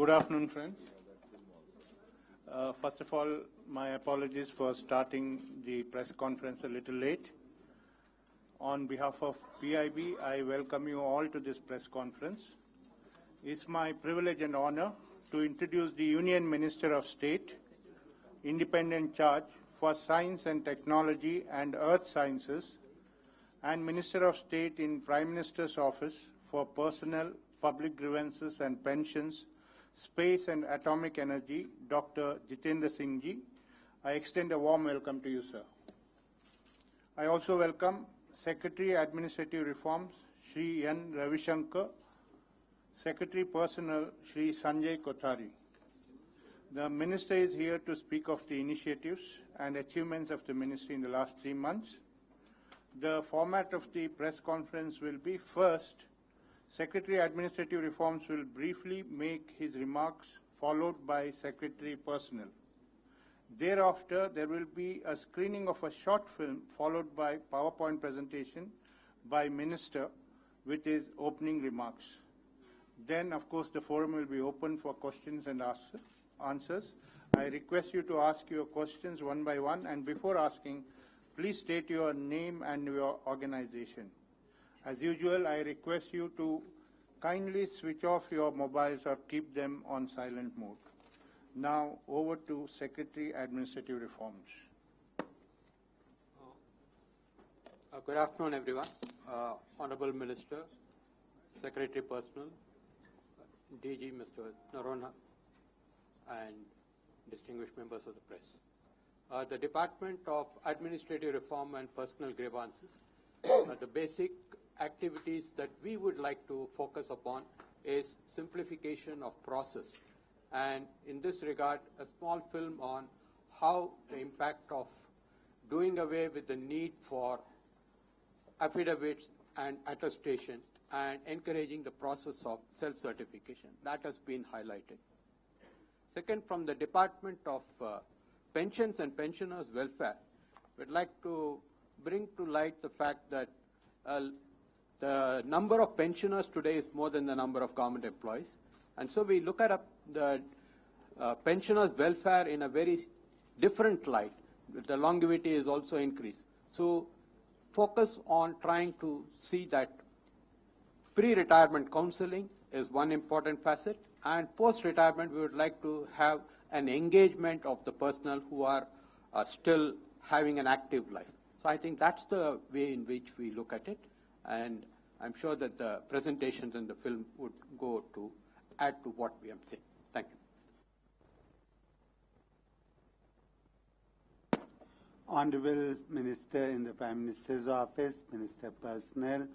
Good afternoon, friends. Uh, first of all, my apologies for starting the press conference a little late. On behalf of PIB, I welcome you all to this press conference. It's my privilege and honor to introduce the Union Minister of State, Independent Charge for Science and Technology and Earth Sciences, and Minister of State in Prime Minister's Office for Personnel, Public Grievances and Pensions, Space and Atomic Energy, Dr. Jitendra Singh Ji. I extend a warm welcome to you, sir. I also welcome Secretary Administrative Reforms, Sri N. Ravishankar, Secretary Personnel, Sri Sanjay Kothari. The Minister is here to speak of the initiatives and achievements of the Ministry in the last three months. The format of the press conference will be first, Secretary Administrative Reforms will briefly make his remarks, followed by Secretary Personnel. Thereafter, there will be a screening of a short film, followed by PowerPoint presentation by Minister with his opening remarks. Then, of course, the forum will be open for questions and answers. I request you to ask your questions one by one, and before asking, please state your name and your organization. As usual, I request you to kindly switch off your mobiles or keep them on silent mode. Now, over to Secretary Administrative Reforms. Uh, Good afternoon, everyone. Uh, Honorable Minister, Secretary Personal, DG Mr. Noronha, and distinguished members of the press. Uh, The Department of Administrative Reform and Personal Grievances, uh, the basic activities that we would like to focus upon is simplification of process. And in this regard, a small film on how the impact of doing away with the need for affidavits and attestation and encouraging the process of self-certification. That has been highlighted. Second, from the Department of uh, Pensions and Pensioners Welfare, we'd like to bring to light the fact that uh, the number of pensioners today is more than the number of government employees. And so we look at up the uh, pensioners' welfare in a very different light. The longevity is also increased. So focus on trying to see that pre-retirement counseling is one important facet, and post-retirement we would like to have an engagement of the personnel who are uh, still having an active life. So I think that's the way in which we look at it, and I'm sure that the presentations in the film would go to add to what we have seen. Thank you. Honorable Minister in the Prime Minister's Office, Minister Personnel,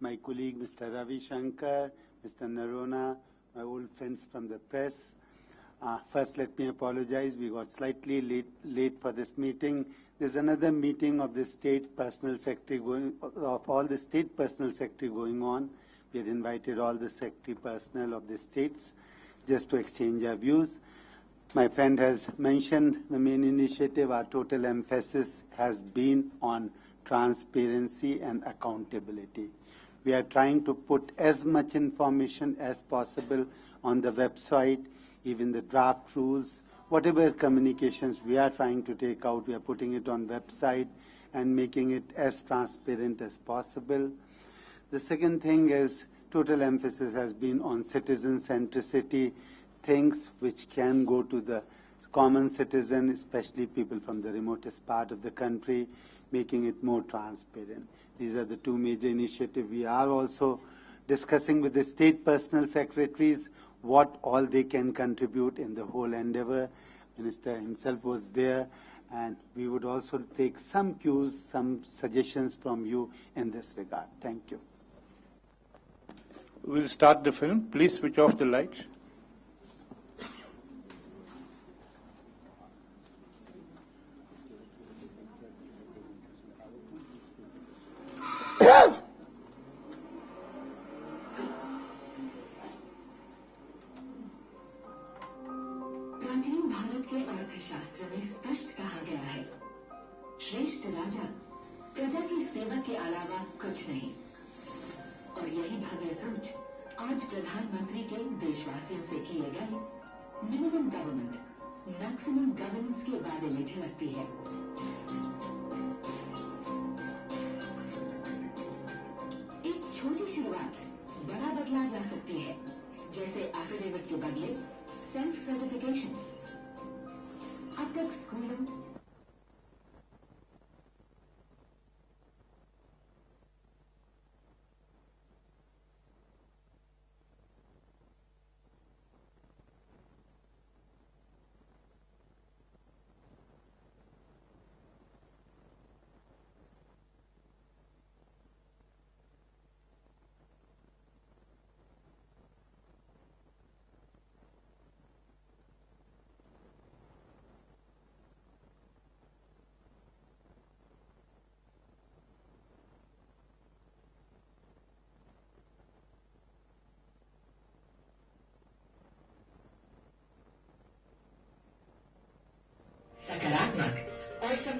my colleague Mr. Ravi Shankar, Mr. Noronha, my old friends from the press. Uh, first, let me apologize. We got slightly late, late for this meeting. There's another meeting of the state personal secretary going, of all the state personal secretary going on. We had invited all the secretary personnel of the states just to exchange our views. My friend has mentioned the main initiative. Our total emphasis has been on transparency and accountability. We are trying to put as much information as possible on the website, even the draft rules, whatever communications we are trying to take out, we are putting it on website and making it as transparent as possible. The second thing is total emphasis has been on citizen centricity, things which can go to the common citizen, especially people from the remotest part of the country, making it more transparent. These are the two major initiatives. We are also discussing with the state personal secretaries what all they can contribute in the whole endeavor. Minister himself was there, and we would also take some cues, some suggestions from you in this regard. Thank you. We'll start the film. Please switch off the lights.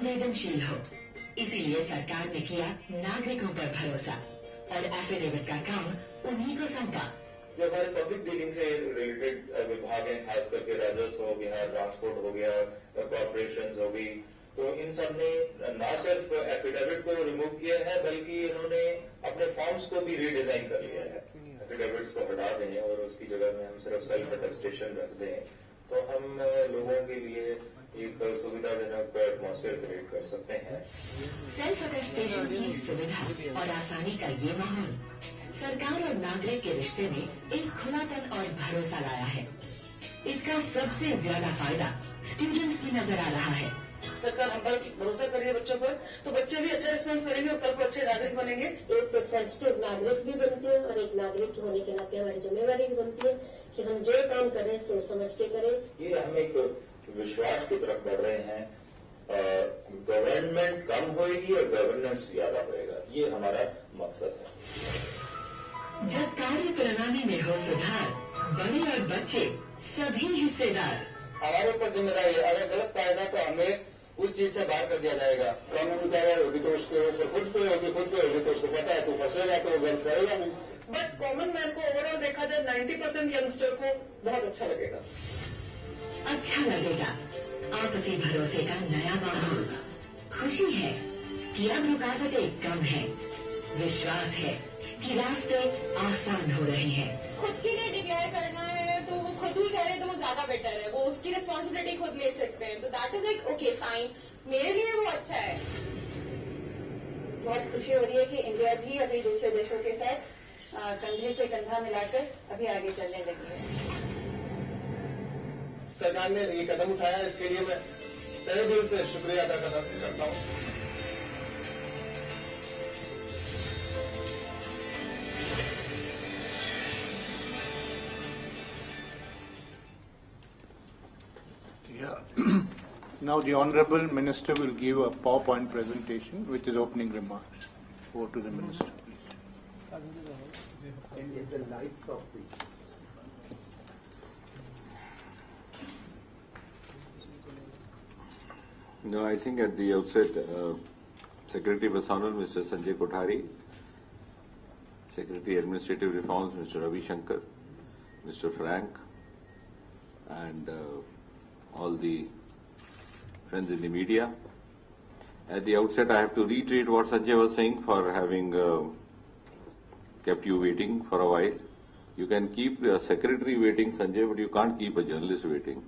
संवेदनशील हो। इसीलिए सरकार ने किया नागरिकों पर भरोसा। और एफिडेविट का काम उन्हीं को सौंपा। जो हमारे पब्लिक डीलिंग से रिलेटेड विभाग हैं, खास करके राजस्व हो गया ट्रांसपोर्ट हो गया कॉरपोरेशन हो गई तो इन सबने न सिर्फ़ एफिडेविट को रिमूव किया है, बल्कि इन्होंने अपने फॉर्म्स को भी रीडिजाइन कर लिया है। एफिडेविट्स को हटा दें और उसकी जगह में हम सिर्फ़ सेल्फ अटेस्टेशन रख दें। तो हम लोगों के लिए एक सुविधाजनक एटमोसफेयर क्रिएट कर सकते हैं। सेल्फ अटेस्टेशन की सुविधा और आसानी का ये माहौल। सरकार और नागरिक के रिश्ते में एक खुलापन और भरोसा लाया है। इसका सबसे ज़्यादा फ़ायदा स्टूडेंट्स में नज़र आ रहा है। सरकार हम पर भरोसा कर रही है बच्चों पर तो बच्चे भी अच्छा रिस्पॉन्स करेंगे और कल को अच्छे नागरिक बनेंगे। एक सेंसिटिव नागरिक भी बनते हैं और एक नागरिक के होने के नाते हमारी जिम्मेवारी भी बनती है कि हम जो काम करें सोच समझ के करें। ये हम एक विश्वास की तरफ़ बढ़ रहे हैं गवर्नमेंट कम होएगी और गवर्नेंस ज़्यादा होएगा। ये हमारा मकसद है। जब कार्य प्रणाली में हो सुधार बड़े और बच्चे सभी हिस्सेदार। हमारे ऊपर ज़िम्मेदारी है। अगर गलत पाएगा तो हमें उस चीज़ से बाहर कर दिया जाएगा। कानूनी कार्रवाई होगी तो उसके ऊपर खुद पे होगी खुद पे होगी तो उसको पता है तो फंसेगा तो वो गलत करेगा नहीं। बट कॉमन मैन को ओवरऑल देखा जाए 90 परसेंट यंगस्टर को बहुत अच्छा लगेगा। अच्छा लगेगा। आपसी भरोसे का नया माहौल खुशी है कि अब रुकावटें कम है। विश्वास है कि रास्ते आसान हो रहे हैं। खुद के लिए डिक्लेयर करना है तो वो खुद ही करे तो वो ज़्यादा बेटर है। वो उसकी रिस्पॉन्सिबिलिटी खुद ले सकते हैं। तो that is like okay fine मेरे लिए वो अच्छा है। बहुत खुशी हो रही है कि इंडिया भी अभी दूसरे देशों के साथ कंधे से कंधा मिलाकर अभी आगे चलने लगी है। सरकार ने ये कदम उठाया इसके लिए मैं तहे दिल से शुक्रिया अदा करता हूँ Yeah. now the Honorable Minister will give a PowerPoint presentation, which is opening remarks. Over to the Minister, please. And the lights off, please. No, I think at the outset, uh, Secretary Personnel, Mr. Sanjay Kothari, Secretary Administrative Reforms, Mr. Ravi Shankar, Mr. Frank, and uh, all the friends in the media. At the outset, I have to reiterate what Sanjay was saying for having uh, kept you waiting for a while. You can keep a secretary waiting, Sanjay, but you can't keep a journalist waiting.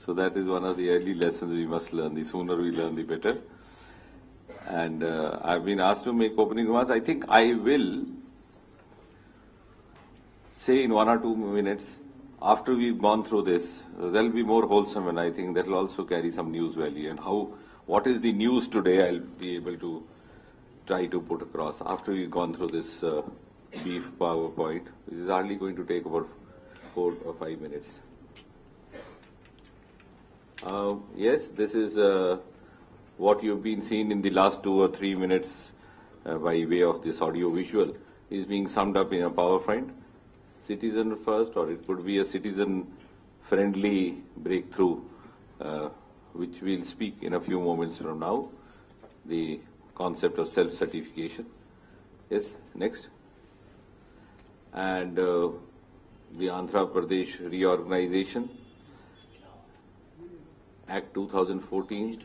So that is one of the early lessons we must learn. The sooner we learn, the better. And uh, I've been asked to make opening remarks. I think I will say in one or two minutes after we've gone through this, there'll be more wholesome, and I think that'll also carry some news value. And how, what is the news today? I'll be able to try to put across after we've gone through this uh, brief PowerPoint, which is hardly going to take about four or five minutes. Uh, yes, this is uh, what you've been seeing in the last two or three minutes uh, by way of this audio visual is being summed up in a PowerPoint. Citizen first, or it could be a citizen friendly breakthrough, uh, which we'll speak in a few moments from now. The concept of self certification. Yes, next. and uh, the Andhra Pradesh Reorganization Act 2014,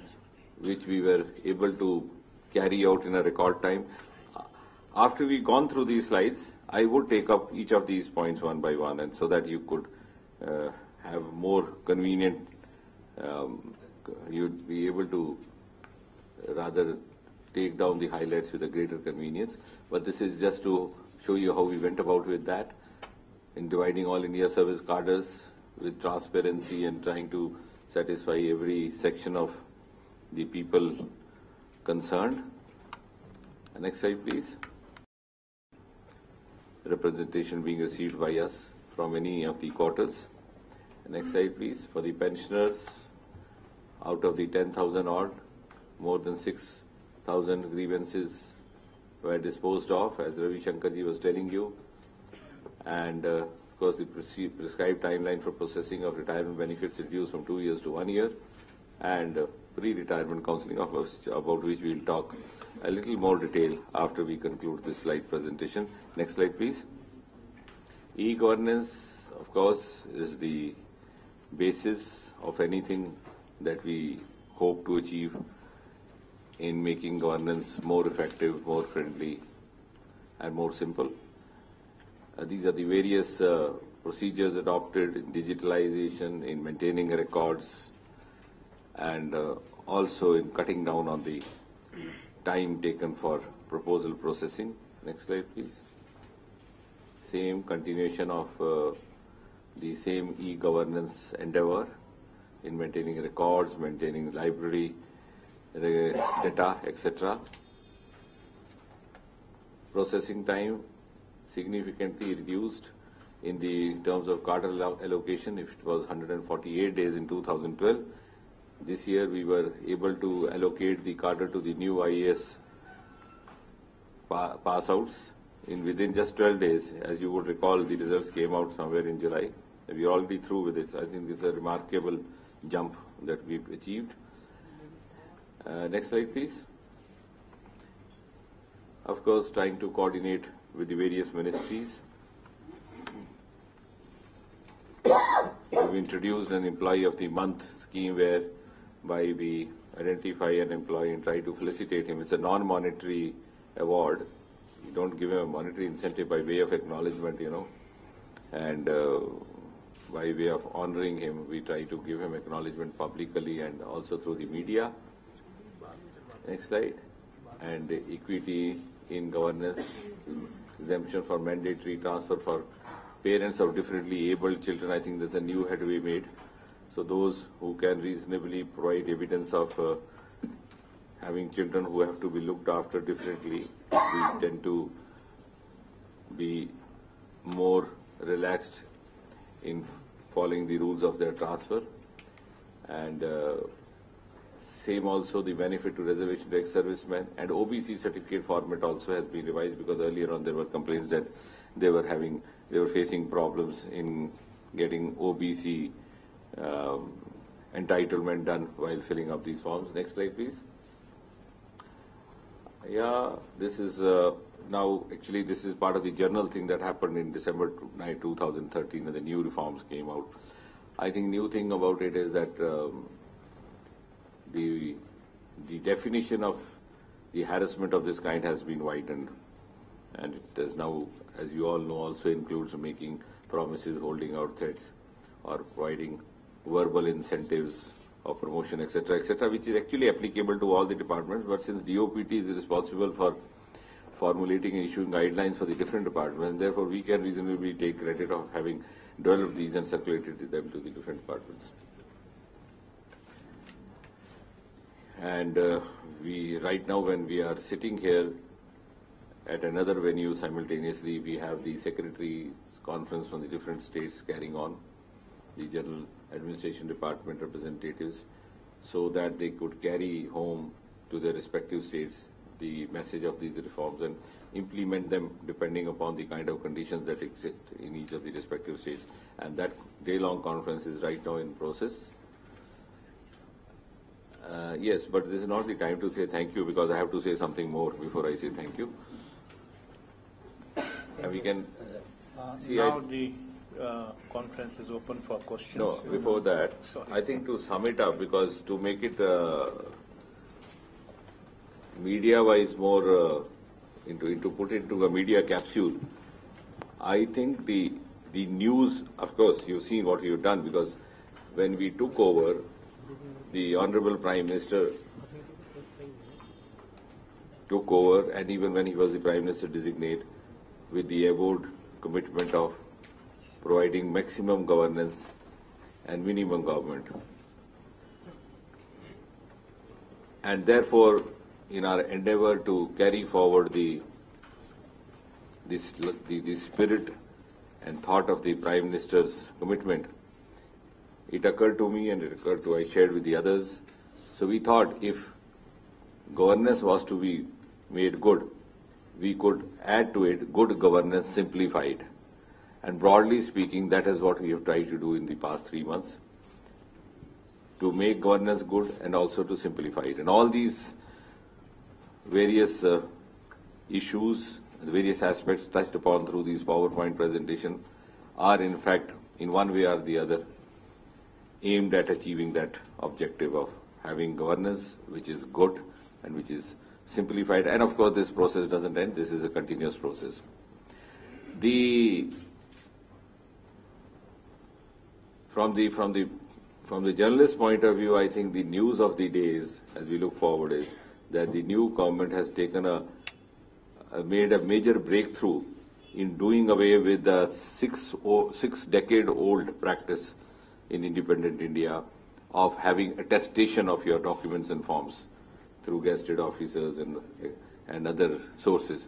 which we were able to carry out in a record time. After we've gone through these slides, I would take up each of these points one by one, and so that you could uh, have more convenient, um, you'd be able to rather take down the highlights with a greater convenience. But this is just to show you how we went about with that in dividing all India service cadres with transparency and trying to satisfy every section of the people concerned. Next slide, please. Representation being received by us from any of the quarters. Next slide, please. For the pensioners, out of the 10,000 odd, more than 6,000 grievances were disposed of, as Ravi Shankarji was telling you. And uh, of course, the prescribed timeline for processing of retirement benefits reduced from two years to one year. And uh, pre-retirement counseling, about which we will talk a little more detail after we conclude this slide presentation. Next slide, please. E-governance, of course, is the basis of anything that we hope to achieve in making governance more effective, more friendly, and more simple. Uh, these are the various uh, procedures adopted in digitalization, in maintaining records, and uh, also in cutting down on the time taken for proposal processing. Next slide, please. Same continuation of uh, the same e-governance endeavor in maintaining records, maintaining library data, etc. Processing time significantly reduced in the terms of cadre allocation. If it was 148 days in 2012, this year we were able to allocate the cadre to the new IAS pa pass outs in within just 12 days. As you would recall, the results came out somewhere in July. We are already through with it. I think this is a remarkable jump that we've achieved. Uh, next slide, please. Of course, trying to coordinate with the various ministries. We've introduced an employee of the month scheme where by we identify an employee and try to felicitate him. It's a non-monetary award. You don't give him a monetary incentive by way of acknowledgement, you know. And uh, by way of honoring him, we try to give him acknowledgement publicly and also through the media. Next slide. And equity in governance, exemption for mandatory transfer for parents of differently abled children. I think there's a new headway made. So those who can reasonably provide evidence of uh, having children who have to be looked after differently, we tend to be more relaxed in following the rules of their transfer. And uh, same also the benefit to reservation to ex-servicemen and OBC certificate format also has been revised because earlier on there were complaints that they were having, they were facing problems in getting OBC um, entitlement done while filling up these forms. Next slide, please. Yeah, this is uh, now actually this is part of the general thing that happened in December 9, 2013 when the new reforms came out. I think new thing about it is that um, the the definition of the harassment of this kind has been widened, and it is now, as you all know, also includes making promises, holding out threats, or providing verbal incentives of promotion, etc., etc., which is actually applicable to all the departments. But since DOPT is responsible for formulating and issuing guidelines for the different departments, therefore we can reasonably take credit of having developed these and circulated them to the different departments. And uh, we, right now, when we are sitting here at another venue simultaneously, we have the secretary's conference from the different states carrying on, the general administration department representatives so that they could carry home to their respective states the message of these reforms and implement them depending upon the kind of conditions that exist in each of the respective states. And that day-long conference is right now in process. Uh, yes, but this is not the time to say thank you because I have to say something more before I say thank you. And we can See, Now I- the uh, conference is open for questions. No, before that, Sorry. I think to sum it up, because to make it uh, media-wise more uh, into, into put into a media capsule, I think the the news, of course, you've seen what you've done because when we took over, the Honorable Prime Minister took over, and even when he was the Prime Minister designate, with the avowed commitment of providing maximum governance and minimum government. And therefore, in our endeavor to carry forward the this, the, the spirit and thought of the Prime Minister's commitment, it occurred to me and it occurred to, I shared with the others. So we thought if governance was to be made good, we could add to it good governance simplified. And broadly speaking, that is what we have tried to do in the past three months to make governance good and also to simplify it. And all these various uh, issues, various aspects touched upon through these PowerPoint presentation are in fact, in one way or the other, aimed at achieving that objective of having governance which is good and which is simplified. And of course, this process doesn't end. This is a continuous process. The from the from the from the journalist point of view, I think the news of the days, as we look forward, is that the new government has taken a, a made a major breakthrough in doing away with the six six decade old practice in independent India of having attestation of your documents and forms through gazetted officers and and other sources,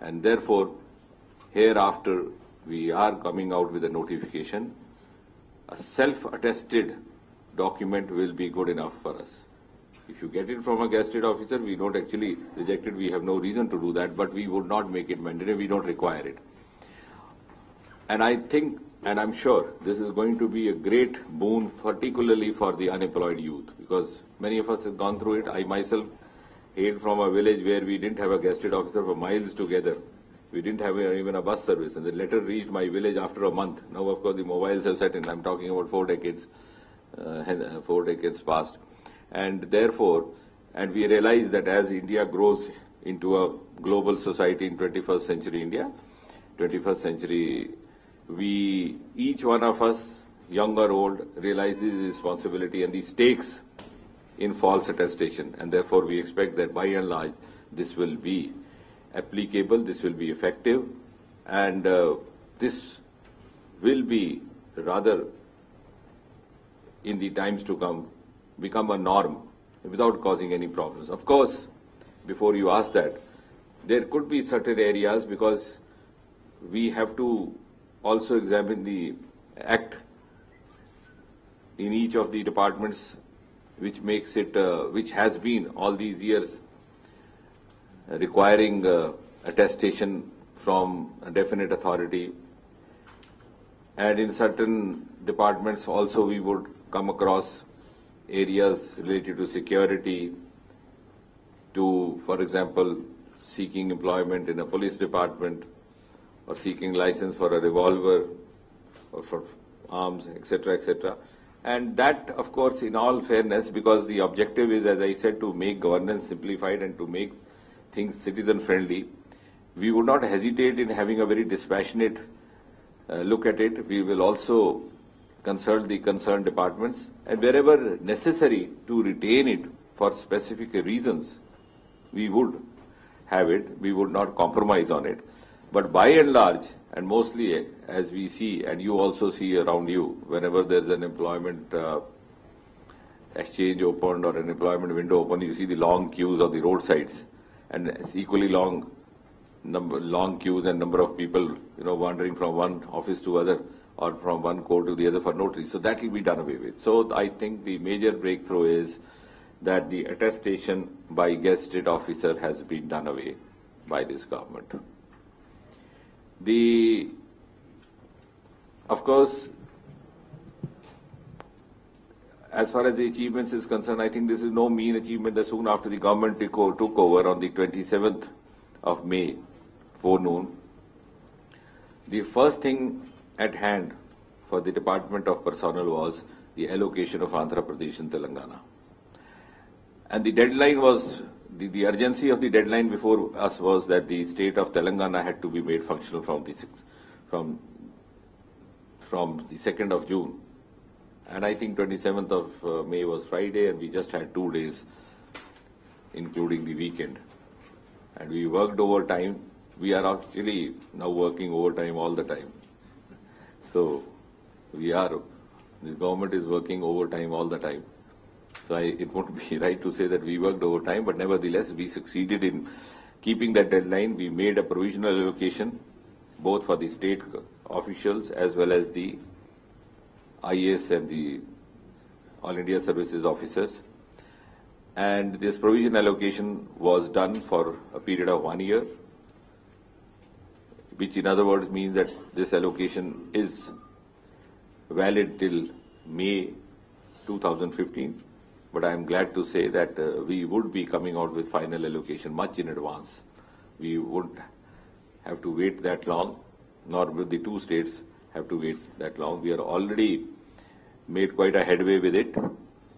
and therefore hereafter we are coming out with a notification a self-attested document will be good enough for us. If you get it from a gazetted officer, we don't actually reject it. We have no reason to do that, but we would not make it mandatory. We don't require it. And I think, and I'm sure, this is going to be a great boon, particularly for the unemployed youth, because many of us have gone through it. I myself hailed from a village where we didn't have a gazetted officer for miles together. We didn't have even a bus service, and the letter reached my village after a month. Now, of course, the mobiles have set in. I'm talking about four decades, uh, four decades past, and therefore, and we realize that as India grows into a global society in 21st century India, 21st century, we each one of us, young or old, realize the responsibility and the stakes in false attestation, and therefore we expect that by and large this will be applicable, this will be effective, and uh, this will be rather in the times to come become a norm without causing any problems. Of course, before you ask that, there could be certain areas because we have to also examine the act in each of the departments which makes it, uh, which has been all these years requiring uh, attestation from a definite authority. And in certain departments also we would come across areas related to security, to, for example, seeking employment in a police department or seeking license for a revolver or for arms, etc., etc. And that, of course, in all fairness, because the objective is, as I said, to make governance simplified and to make things citizen friendly, we would not hesitate in having a very dispassionate uh, look at it. We will also consult the concerned departments and wherever necessary to retain it for specific reasons, we would have it. We would not compromise on it. But by and large, and mostly as we see, and you also see around you, whenever there's an employment uh, exchange opened or an employment window open, you see the long queues on the roadsides, and it's equally long number, long queues and number of people, you know, wandering from one office to other or from one court to the other for notary. So that will be done away with. So I think the major breakthrough is that the attestation by gazetted officer has been done away by this government. The, of course, as far as the achievements is concerned, I think this is no mean achievement that soon after the government took took over on the 27th of May, forenoon, the first thing at hand for the Department of Personnel was the allocation of Andhra Pradesh and Telangana. And the deadline was, the, the urgency of the deadline before us was that the state of Telangana had to be made functional from the, six, from, from the 2nd of June. And I think 27th of uh, May was Friday, and we just had two days, including the weekend. And we worked overtime. We are actually now working overtime all the time. So we are, the government is working overtime all the time. So I, it won't be right to say that we worked overtime, but nevertheless, we succeeded in keeping that deadline. We made a provisional allocation, both for the state officials as well as the IAS and the All India Services officers. And this provision allocation was done for a period of one year, which in other words means that this allocation is valid till May 2015. But I am glad to say that uh, we would be coming out with final allocation much in advance. We wouldn't have to wait that long, nor will the two states have to wait that long. We are already made quite a headway with it.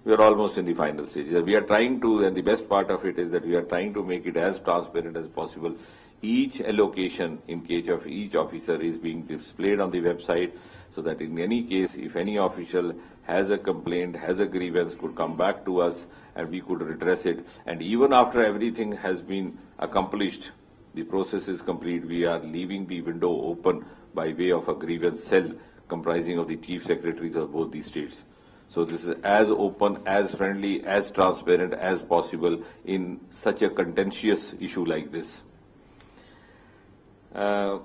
We are almost in the final stages. We are trying to, and the best part of it is that we are trying to make it as transparent as possible. Each allocation in case of each officer is being displayed on the website so that in any case, if any official has a complaint, has a grievance, could come back to us and we could redress it. And even after everything has been accomplished, the process is complete, we are leaving the window open by way of a grievance cell comprising of the chief secretaries of both these states. So this is as open, as friendly, as transparent as possible in such a contentious issue like this. Uh,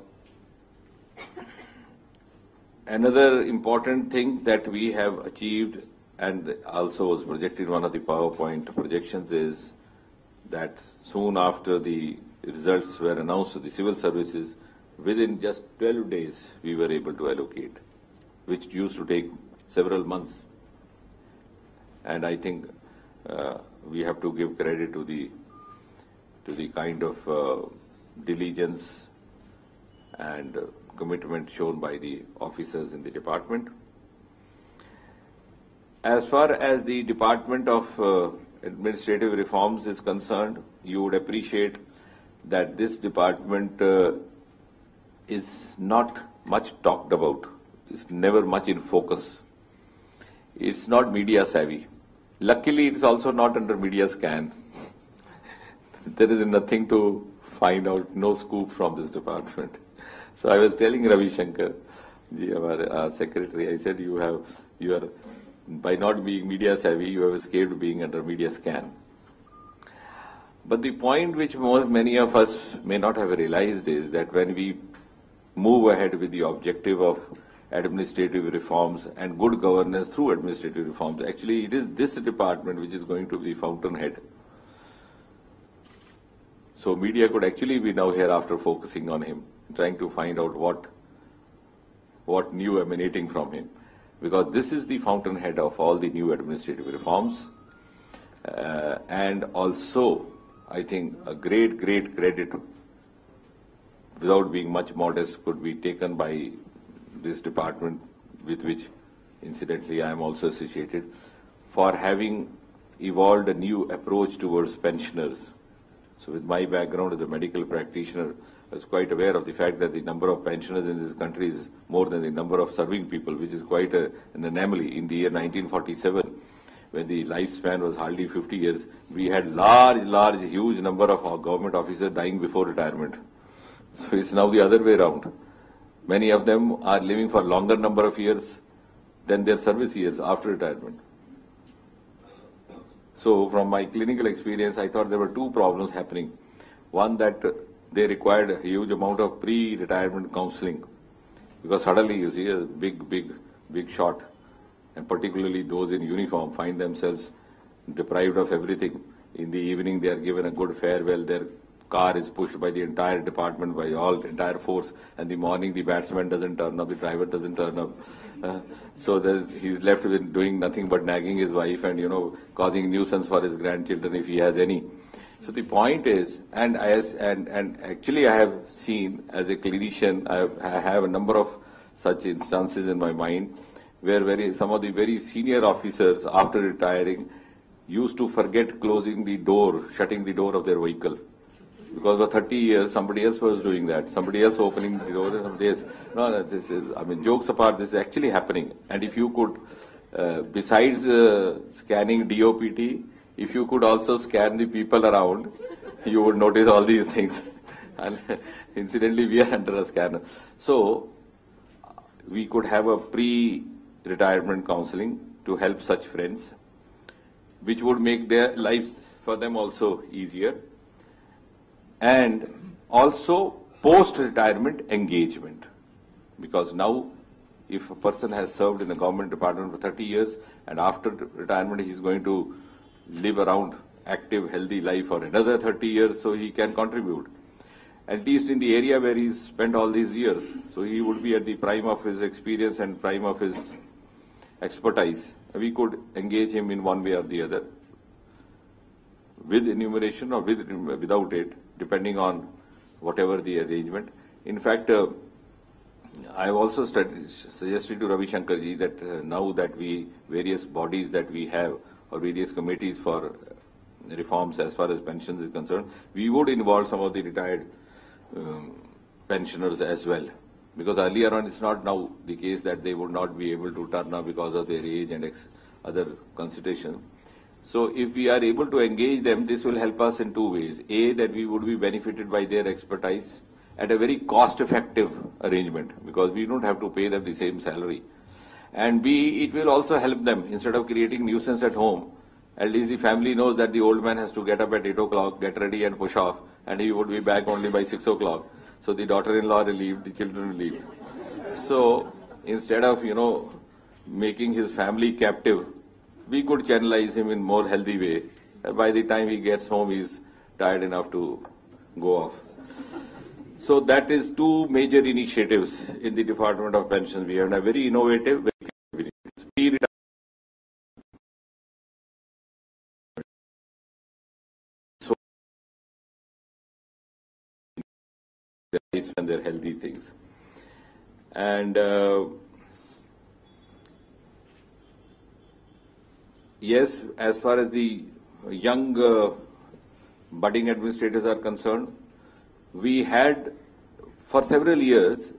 another important thing that we have achieved and also was projected in one of the PowerPoint projections is that soon after the results were announced to the civil services, within just 12 days we were able to allocate, which used to take several months. And I think uh, we have to give credit to the to the kind of uh, diligence and uh, commitment shown by the officers in the department. As far as the Department of uh, Administrative Reforms is concerned, you would appreciate that this department uh, is not much talked about. It's never much in focus. It's not media savvy. Luckily, it's also not under media scan. there is nothing to find out, no scoop from this department. So I was telling Ravi Shankar, our, secretary, I said, you have, you are, by not being media savvy, you have escaped being under media scan. But the point which most, many of us may not have realized is that when we move ahead with the objective of administrative reforms and good governance through administrative reforms, actually it is this department which is going to be the fountainhead. So media could actually be now hereafter focusing on him, trying to find out what what new emanating from him, because this is the fountainhead of all the new administrative reforms, uh, and also I think a great great credit, without being much modest, could be taken by this department, with which incidentally I am also associated, for having evolved a new approach towards pensioners. So with my background as a medical practitioner, I was quite aware of the fact that the number of pensioners in this country is more than the number of serving people, which is quite a, an anomaly. In the year 1947, when the lifespan was hardly 50 years, we had large, large, huge number of our government officers dying before retirement. So it's now the other way around. Many of them are living for longer number of years than their service years after retirement. So from my clinical experience, I thought there were two problems happening. One that they required a huge amount of pre-retirement counseling because suddenly you see a big, big, big shot and particularly those in uniform find themselves deprived of everything. In the evening, they are given a good farewell. Their car is pushed by the entire department, by all the entire force. And the morning, the batsman doesn't turn up, the driver doesn't turn up. Uh, so he's left with doing nothing but nagging his wife and you know causing nuisance for his grandchildren if he has any. So the point is, and as and and actually, I have seen as a clinician, I have, I have a number of such instances in my mind where very some of the very senior officers, after retiring, used to forget closing the door, shutting the door of their vehicle. Because for 30 years, somebody else was doing that. Somebody else opening the door, and somebody else. No, no, this is, I mean, jokes apart, this is actually happening. And if you could, uh, besides uh, scanning DOPT, if you could also scan the people around, you would notice all these things. And incidentally, we are under a scanner. So, we could have a pre-retirement counseling to help such friends, which would make their lives for them also easier. And also post-retirement engagement. Because now, if a person has served in the government department for 30 years and after retirement he is going to live around active, healthy life for another 30 years, so he can contribute. At least in the area where he's spent all these years. So he would be at the prime of his experience and prime of his expertise. We could engage him in one way or the other, with enumeration or with, without it, depending on whatever the arrangement. In fact, uh, I have also suggested to Ravi Shankar ji that uh, now that we, various bodies that we have, or various committees for reforms as far as pensions is concerned, we would involve some of the retired um, pensioners as well. Because earlier on, it's not now the case that they would not be able to turn up because of their age and other considerations. So if we are able to engage them, this will help us in two ways. A, that we would be benefited by their expertise at a very cost-effective arrangement because we don't have to pay them the same salary. And B, it will also help them instead of creating nuisance at home. At least the family knows that the old man has to get up at 8 o'clock, get ready and push off, and he would be back only by 6 o'clock. So the daughter-in-law relieved, the children relieved. So instead of, you know, making his family captive, we could channelize him in more healthy way. By the time he gets home, he's tired enough to go off. So that is two major initiatives in the Department of Pensions. We have a very innovative, very speed so when they're healthy things. And uh, yes, as far as the young uh, budding administrators are concerned, we had for several years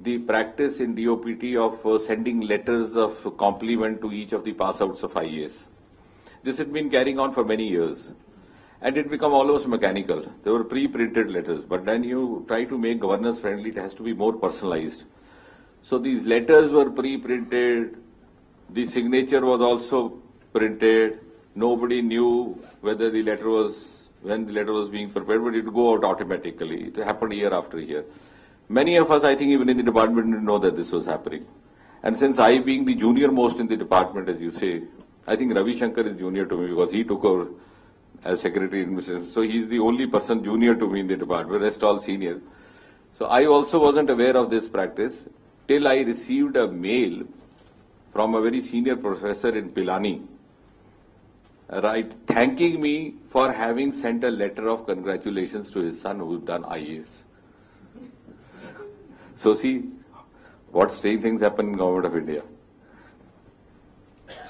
the practice in DOPT of uh, sending letters of compliment to each of the pass outs of IAS. This had been carrying on for many years and it became almost mechanical. There were pre-printed letters, but then you try to make governance friendly, it has to be more personalized. So these letters were pre-printed, the signature was also printed, nobody knew whether the letter was when the letter was being prepared, but it would go out automatically. It happened year after year. Many of us, I think, even in the department, didn't know that this was happening. And since I, being the junior most in the department, as you say, I think Ravi Shankar is junior to me because he took over as secretary administration. So he's the only person junior to me in the department, rest all senior. So I also wasn't aware of this practice till I received a mail from a very senior professor in Pilani, right, thanking me for having sent a letter of congratulations to his son who's done IAS. So see, what strange things happen in government of India.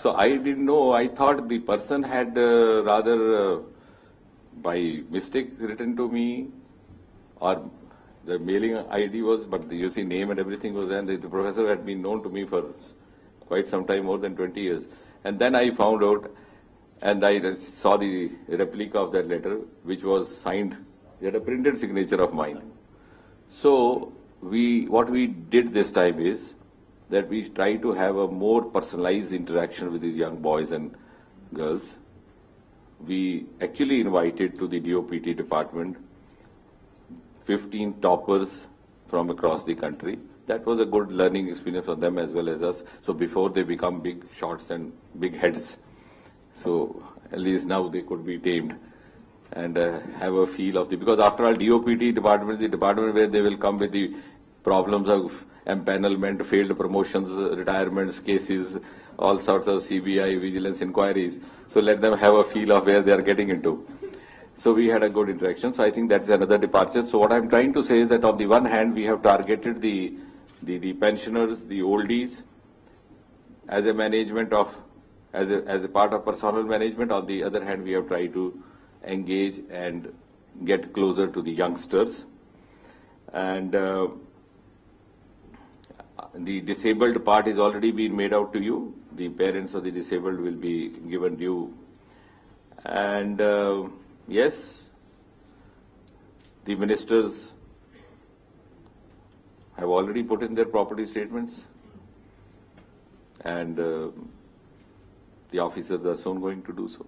So I didn't know. I thought the person had uh, rather uh, by mistake written to me, or the mailing ID was, but the you see name and everything was there. The, the professor had been known to me for quite some time, more than 20 years. And then I found out, and I saw the replica of that letter, which was signed. He had a printed signature of mine. So we, what we did this time is that we try to have a more personalized interaction with these young boys and girls. We actually invited to the DOPT department 15 toppers from across the country. That was a good learning experience for them as well as us. So before they become big shots and big heads, so at least now they could be tamed and uh, have a feel of the because after all DOPT department the department where they will come with the problems of empanelment, failed promotions, retirements, cases, all sorts of CBI vigilance inquiries. So let them have a feel of where they are getting into. So we had a good interaction. So I think that's another departure. So what I'm trying to say is that on the one hand, we have targeted the, the, the pensioners, the oldies, as a management of, as a, as a part of personnel management. On the other hand, we have tried to engage and get closer to the youngsters. And uh, the disabled part is already been made out to you. The parents of the disabled will be given due. And uh, yes, the ministers have already put in their property statements, and uh, the officers are soon going to do so.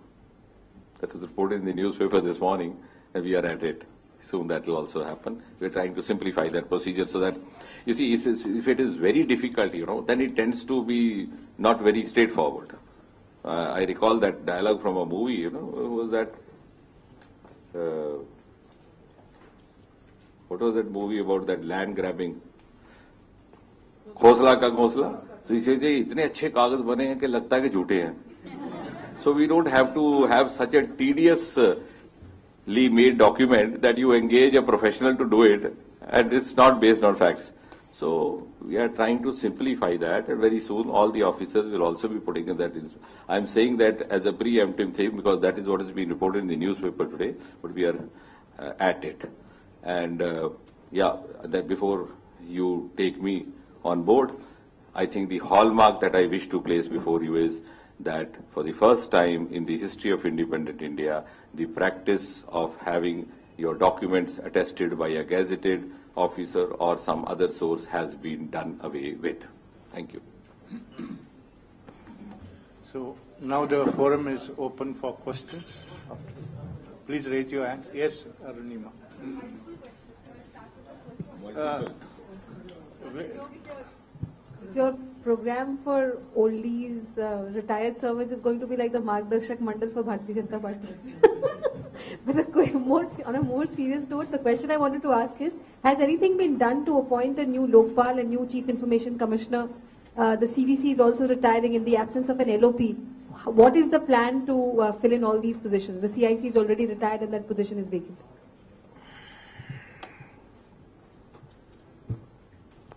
That was reported in the newspaper this morning, and we are at it. Soon that will also happen. We're trying to simplify that procedure so that, you see, if it is very difficult, you know, then it tends to be not very straightforward. Uh, I recall that dialogue from a movie, you know, was that, uh, what was that movie about that land grabbing? Khosla ka Ghosla? सीसे जी इतने अच्छे कागज़ बने हैं कि लगता है कि झूठे हैं। So we don't have to have such a tediously made document that you engage a professional to do it and it's not based on facts so we are trying to simplify that and very soon all the officers will also be putting that is I am saying that as a preemptive thing because that is what is been reported in the newspaper today but we are at it and yeah that before you take me on board I think the hallmark that I wish to place before you is that for the first time in the history of independent India, the practice of having your documents attested by a gazetted officer or some other source has been done away with. Thank you. So now the forum is open for questions. Please raise your hands. Yes, Arunima. Uh, Your program for oldies, uh, retired service is going to be like the Mark Margdarshak Mandal for Bharatiya Janata Party. A more, on a more serious note, the question I wanted to ask is, has anything been done to appoint a new Lokpal, a new Chief Information Commissioner? Uh, the CVC is also retiring in the absence of an LOP. What is the plan to uh, fill in all these positions? The CIC is already retired and that position is vacant.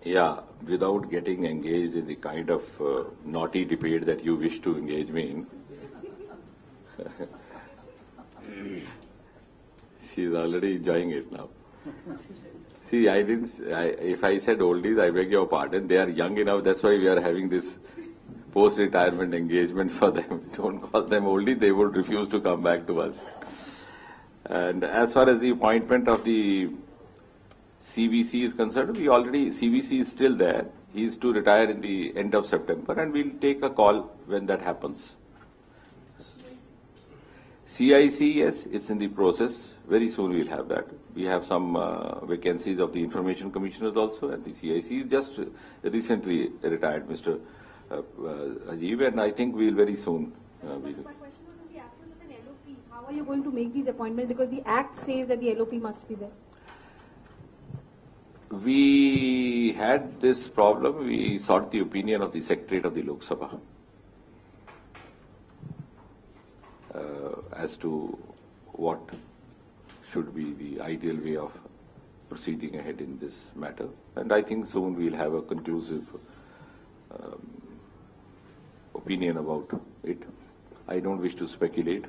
Yeah, without getting engaged in the kind of uh, naughty debate that you wish to engage me in. She's already enjoying it now. See, I didn't. I, if I said oldies, I beg your pardon. They are young enough. That's why we are having this post-retirement engagement for them. Don't call them oldies. They would refuse to come back to us. And as far as the appointment of the CVC is concerned, we already, CVC is still there. He is to retire in the end of September and we'll take a call when that happens. CIC, yes, it's in the process. Very soon we'll have that. We have some uh, vacancies of the information commissioners also and the CIC is just recently retired, Mr. Uh, uh, and I think we'll very soon uh, be. My question was in the absence of an LOP, how are you going to make these appointments? Because the Act says that the LOP must be there. We had this problem. We sought the opinion of the Secretariat of the Lok Sabha uh, as to what should be the ideal way of proceeding ahead in this matter. And I think soon we'll have a conclusive um, opinion about it. I don't wish to speculate.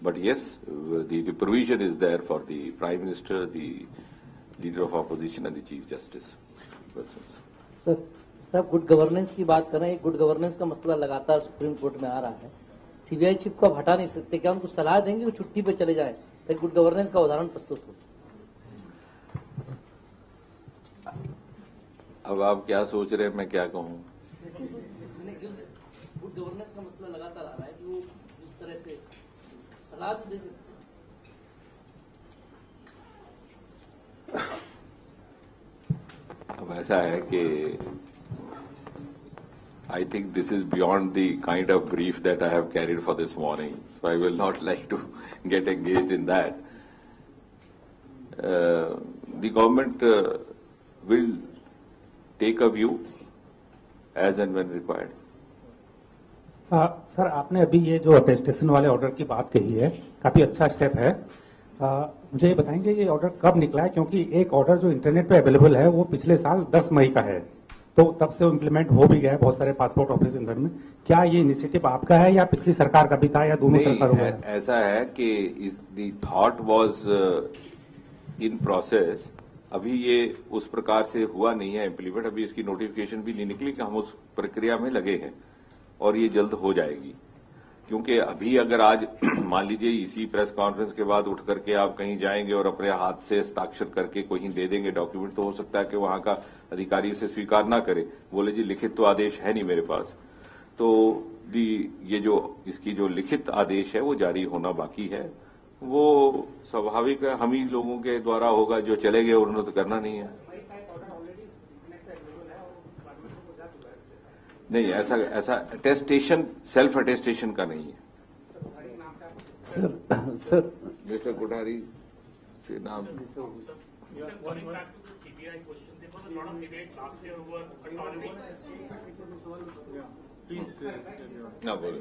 But yes, the, the provision is there for the Prime Minister, the Of Opposition and the Chief Justice sir साहब good governance की बात करें good governance का मसला लगातार supreme court में आ रहा है। सीबीआई चीफ को आप हटा नहीं सकते क्या उनको सलाह देंगे वो छुट्टी पे चले जाएँ? गुड गवर्नेंस का उदाहरण प्रस्तुत हो अब आप क्या सोच रहे हैं मैं क्या कहूँ? गुड गवर्नेंस का मसला लगातार आ रहा है कि वो जिस तरह से सलाह तो दे सकते अब ऐसा है कि I think this is beyond the kind of brief that I have carried for this morning so I will not like to get engage in that the government will take a view as and when required sir आपने अभी ये जो attestation वाले order की बात कही है, काफ़ी अच्छा स्टेप है। आ, मुझे ये बताएँगे ये ऑर्डर कब निकला है? क्योंकि एक ऑर्डर जो इंटरनेट पे अवेलेबल है वो पिछले साल 10 मई का है। तो तब से इम्प्लीमेंट हो भी गया है बहुत सारे पासपोर्ट ऑफ़िस अंदर में। क्या ये इनिशिएटिव आपका है या पिछली सरकार का भी था या दोनों सरकारों का? है ऐसा है कि इस the thought was in process अभी ये उस प्रकार से हुआ नहीं है इम्प्लीमेंट अभी इसकी नोटिफिकेशन भी नहीं निकली कि हम उस प्रक्रिया में लगे हैं और ये जल्द हो जाएगी। क्योंकि अभी अगर आज, मान लीजिए, इसी प्रेस कॉन्फ्रेंस के बाद उठ करके आप कहीं जाएँगे और अपने हाथ से हस्ताक्षर करके कहीं दे देंगे डॉक्यूमेंट तो हो सकता है कि वहाँ का अधिकारी उसे स्वीकार ना करे। बोले, जी, लिखित तो आदेश है नहीं मेरे पास। तो दी, ये जो, इसकी जो लिखित आदेश है, वो जारी होना बाकी है। वो स्वाभाविक है, हम ही लोगों के द्वारा होगा, जो चले गए, उन्होंने तो करना नहीं है। नहीं ऐसा ऐसा अटेस्टेशन सेल्फ अटेस्टेशन का नहीं है। Sir sir. मिस्टर कोठारी से नाम। ना बोलो।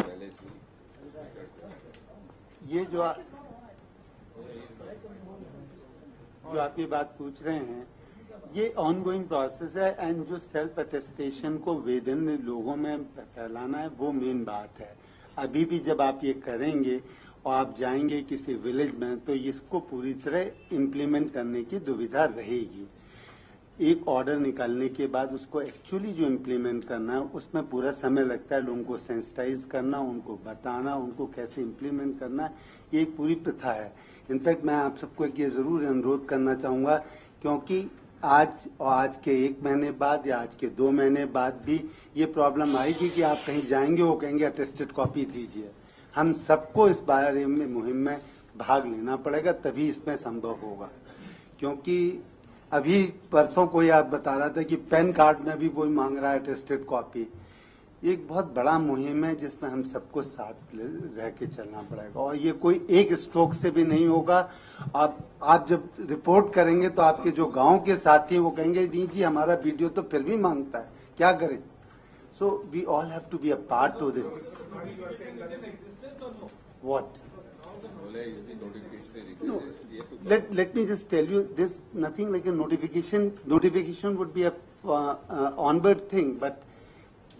पहले से। ये जो आ, जो आप ये बात पूछ रहे हैं ये ऑनगोइंग प्रोसेस है एंड जो सेल्फ अटेस्टेशन को विदिन लोगों में फैलाना है, वो मेन बात है। अभी भी जब आप ये करेंगे और आप जाएँगे किसी विलेज में तो इसको पूरी तरह इम्प्लीमेंट करने की दुविधा रहेगी। एक ऑर्डर निकालने के बाद उसको एक्चुअली जो इम्प्लीमेंट करना है, उसमें पूरा समय लगता है लोगों को सेंसिटाइज करना, उनको बताना, उनको कैसे इम्प्लीमेंट करना ये एक पूरी प्रथा है। इनफैक्ट मैं आप सबको एक ये ज़रूर अनुरोध करना चाहूँगा, क्योंकि आज और आज के एक महीने बाद या आज के दो महीने बाद भी ये प्रॉब्लम आएगी कि आप कहीं जाएँगे, वो कहेंगे अटेस्टेड कॉपी दीजिए। हम सबको इस बारे में मुहिम में भाग लेना पड़ेगा, तभी इसमें संभव होगा। क्योंकि अभी परसों को याद बता रहा था कि पैन कार्ड में भी कोई मांग रहा है अटेस्टेड कॉपी ये एक बहुत बड़ा मुहिम है जिसमें हम सबको साथ रह के चलना पड़ेगा। और ये कोई एक स्ट्रोक से भी नहीं होगा। आप आप जब रिपोर्ट करेंगे तो आपके जो गाँव के साथी वो कहेंगे नहीं जी हमारा वीडियो तो फिर भी माँगता है। क्या करें? So we all have to be a part to this what No, let, let me just tell you, this, nothing like a notification, notification would be a uh, uh, onward thing, but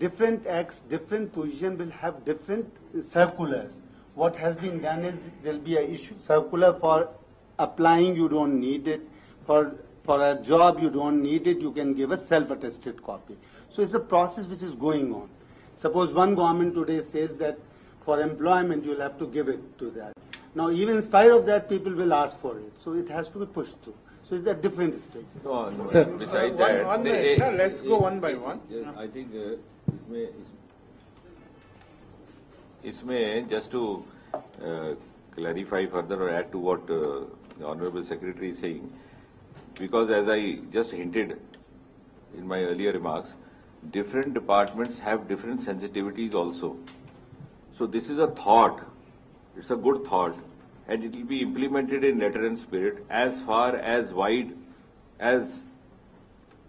different acts, different position will have different circulars. What has been done is there'll be a issue, circular for applying, you don't need it. For, for a job, you don't need it, you can give a self-attested copy. So it's a process which is going on. Suppose one government today says that for employment, you'll have to give it to that. Now, even in spite of that, people will ask for it. So it has to be pushed through. So it's at different stages. No, no, Sir. besides One- that, one they- minute, no, let's go one by one. I think uh, इसमें इस- इसमें just to uh, clarify further or add to what uh, the honorable secretary is saying, because as I just hinted in my earlier remarks, different departments have different sensitivities also. So this is a thought, it's a good thought, and it will be implemented in letter and spirit as far as wide as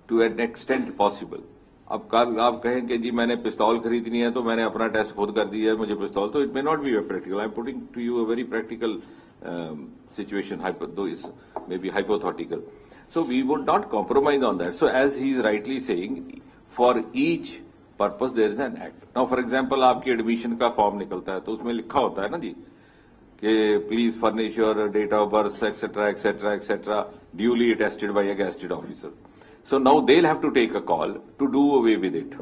to an extent possible. अब कल आप कहें कि जी मैंने पिस्तौल खरीदनी है तो मैंने अपना टेस्ट खुद कर दिया है, मुझे पिस्तौल तो it may not be practical I am putting to you a very practical situation though is may be hypothetical so we would not compromise on that so as he is rightly saying for each purpose there is an act now for example आपकी admission का form निकलता है तो उसमें लिखा होता है ना जी, कि please furnish your date of birth etcetera etcetera etcetera duly attested by a gazetted officer So now they'll have to take a call to do away with it.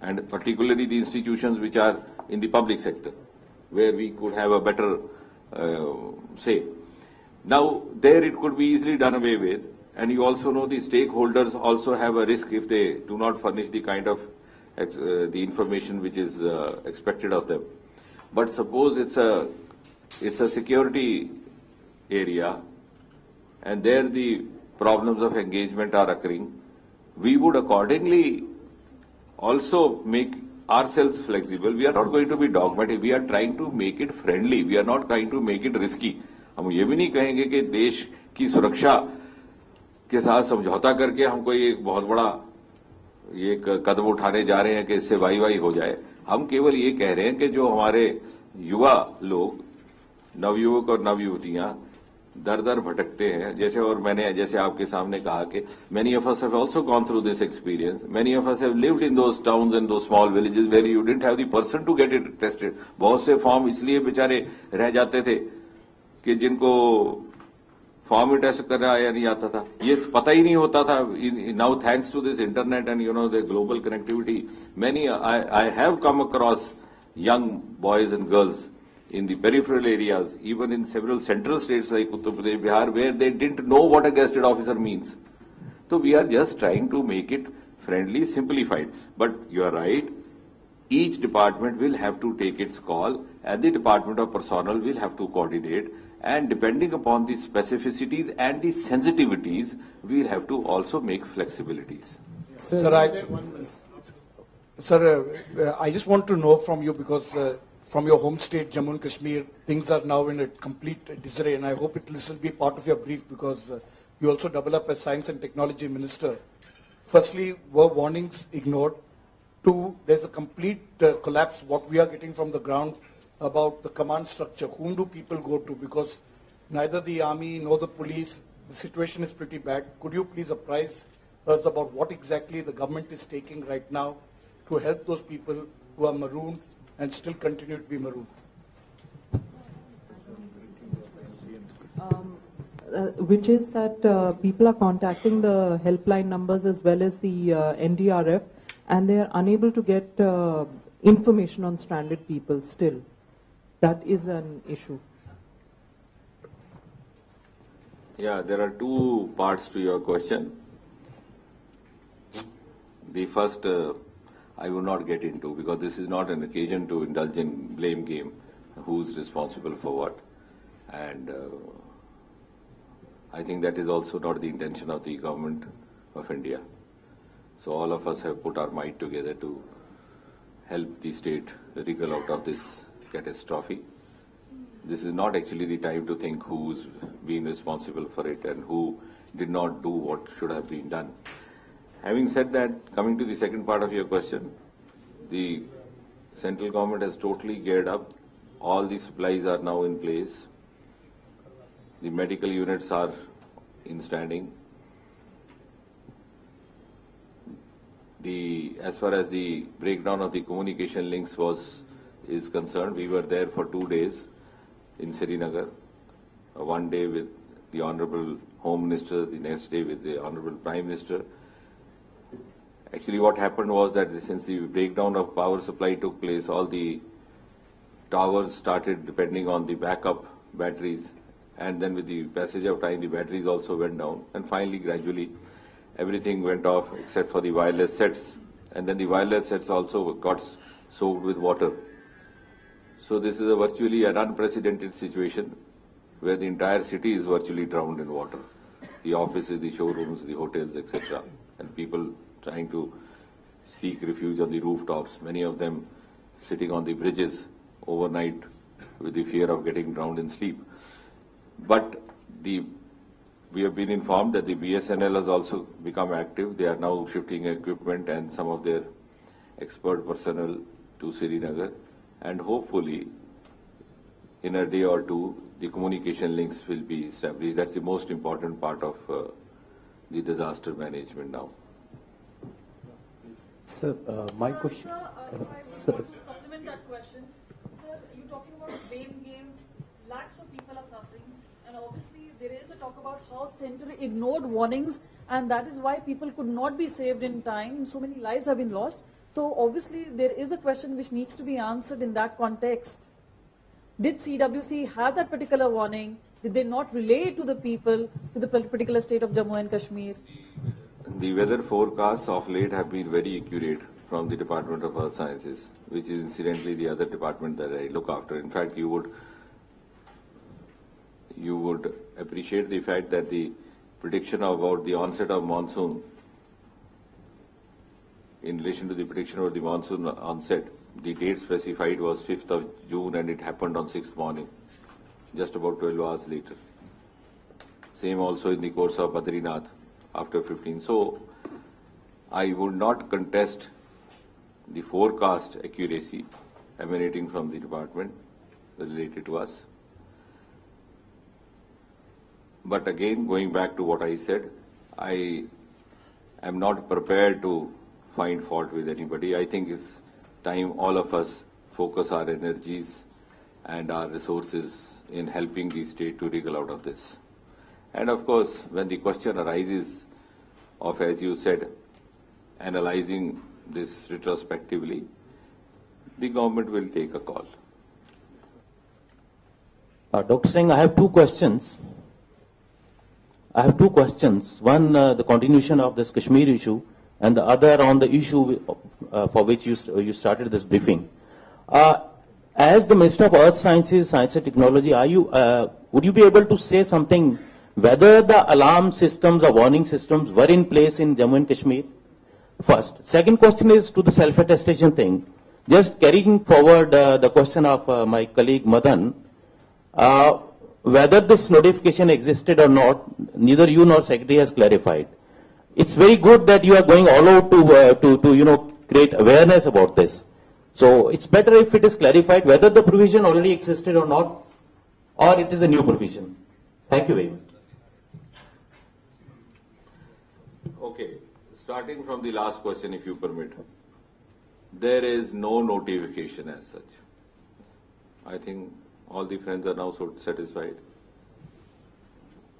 And particularly the institutions which are in the public sector, where we could have a better uh, say. Now, there it could be easily done away with. And you also know the stakeholders also have a risk if they do not furnish the kind of uh, the information which is uh, expected of them. But suppose it's a it's a security area, and there the problems of engagement are occurring, we would accordingly also make ourselves flexible. We are not going to be dogmatic. We are trying to make it friendly. We are not trying to make it risky. हम ये भी नहीं कहेंगे कि देश की सुरक्षा के साथ समझौता करके हम कोई एक बहुत बड़ा ये कदम उठाने जा रहे हैं कि इससे वाई वाई हो जाए हम केवल ये कह रहे हैं कि जो हमारे युवा लोग नवयुवक और नवयुवतियाँ दर दर भटकते हैं। जैसे और मैंने, जैसे आपके सामने कहा कि many of us have also gone through this experience many of us have lived in those towns and those small villages where you didn't have the person to get it tested बहुत से form इसलिए बेचारे रह जाते थे कि जिनको form ही test करना आया नहीं आता था। ये पता ही नहीं होता था। Now thanks to this internet and you know the global connectivity many I have come across young boys and girls in the peripheral areas, even in several central states like Uttar Pradesh, Bihar, where they didn't know what a gazetted officer means. So we are just trying to make it friendly, simplified. But you are right. Each department will have to take its call, and the Department of Personnel will have to coordinate. And depending upon the specificities and the sensitivities, we'll have to also make flexibilities. Sir, I, sir, uh, I just want to know from you because uh, from your home state, Jammu and Kashmir, things are now in a complete disarray, and I hope it will be part of your brief because uh, you also double up as science and technology minister. Firstly, were warnings ignored? Two, there's a complete uh, collapse. What we are getting from the ground about the command structure. Whom do people go to? Because neither the army nor the police, the situation is pretty bad. Could you please apprise us about what exactly the government is taking right now to help those people who are marooned and still continue to be marooned? Um, uh, which is that uh, people are contacting the helpline numbers as well as the uh, NDRF, and they are unable to get uh, information on stranded people still. That is an issue. Yeah, there are two parts to your question. The first, uh, I will not get into because this is not an occasion to indulge in blame game. Who's responsible for what? And uh, I think that is also not the intention of the government of India. So all of us have put our might together to help the state wriggle out of this catastrophe. This is not actually the time to think who's been responsible for it and who did not do what should have been done. Having said that, coming to the second part of your question, the central government has totally geared up. All the supplies are now in place. The medical units are in standing. The as far as the breakdown of the communication links was is concerned, we were there for two days in Srinagar. One day with the Honorable Home Minister, the next day with the Honorable Prime Minister. Actually, what happened was that since the breakdown of power supply took place, all the towers started depending on the backup batteries, and then with the passage of time, the batteries also went down, and finally, gradually, everything went off except for the wireless sets, and then the wireless sets also got soaked with water. So this is a virtually an unprecedented situation where the entire city is virtually drowned in water. The offices, the showrooms, the hotels, etc. And people trying to seek refuge on the rooftops, many of them sitting on the bridges overnight with the fear of getting drowned in sleep. But the we have been informed that the BSNL has also become active. They are now shifting equipment and some of their expert personnel to Srinagar and hopefully in a day or two the communication links will be established. That's the most important part of uh, the disaster management now. Sir, uh, my question. Sir, to supplement that question, sir, you're talking about a blame game. Lakhs of people are suffering, and obviously there is a talk about how center ignored warnings, and that is why people could not be saved in time. So many lives have been lost. So obviously there is a question which needs to be answered in that context. Did CWC have that particular warning? Did they not relay to the people, to the particular state of Jammu and Kashmir? The weather forecasts of late have been very accurate from the Department of Earth Sciences, which is incidentally the other department that I look after. In fact, you would you would appreciate the fact that the prediction about the onset of monsoon in relation to the prediction of the monsoon onset, the date specified was 5th of June and it happened on 6th morning, just about 12 hours later. Same also in the course of Badrinath after 15. So I would not contest the forecast accuracy emanating from the department related to us. But again, going back to what I said, I am not prepared to find fault with anybody. I think it's time all of us focus our energies and our resources in helping the state to wriggle out of this. And of course, when the question arises of, as you said, analyzing this retrospectively, the government will take a call. Uh, Dr. Singh, I have two questions. I have two questions. One, uh, the continuation of this Kashmir issue, and the other on the issue uh, for which you, you started this briefing. Uh, as the Minister of Earth Sciences, Science and Technology, are you, uh, would you be able to say something whether the alarm systems or warning systems were in place in Jammu and Kashmir? First. Second question is to the self-attestation thing. Just carrying forward uh, the question of uh, my colleague Madan, uh, whether this notification existed or not, neither you nor Secretary has clarified. It's very good that you are going all out to, uh, to, to, you know, create awareness about this. So it's better if it is clarified whether the provision already existed or not, or it is a new provision. Thank you very much. Okay, starting from the last question, if you permit. There is no notification as such. I think all the friends are now so satisfied.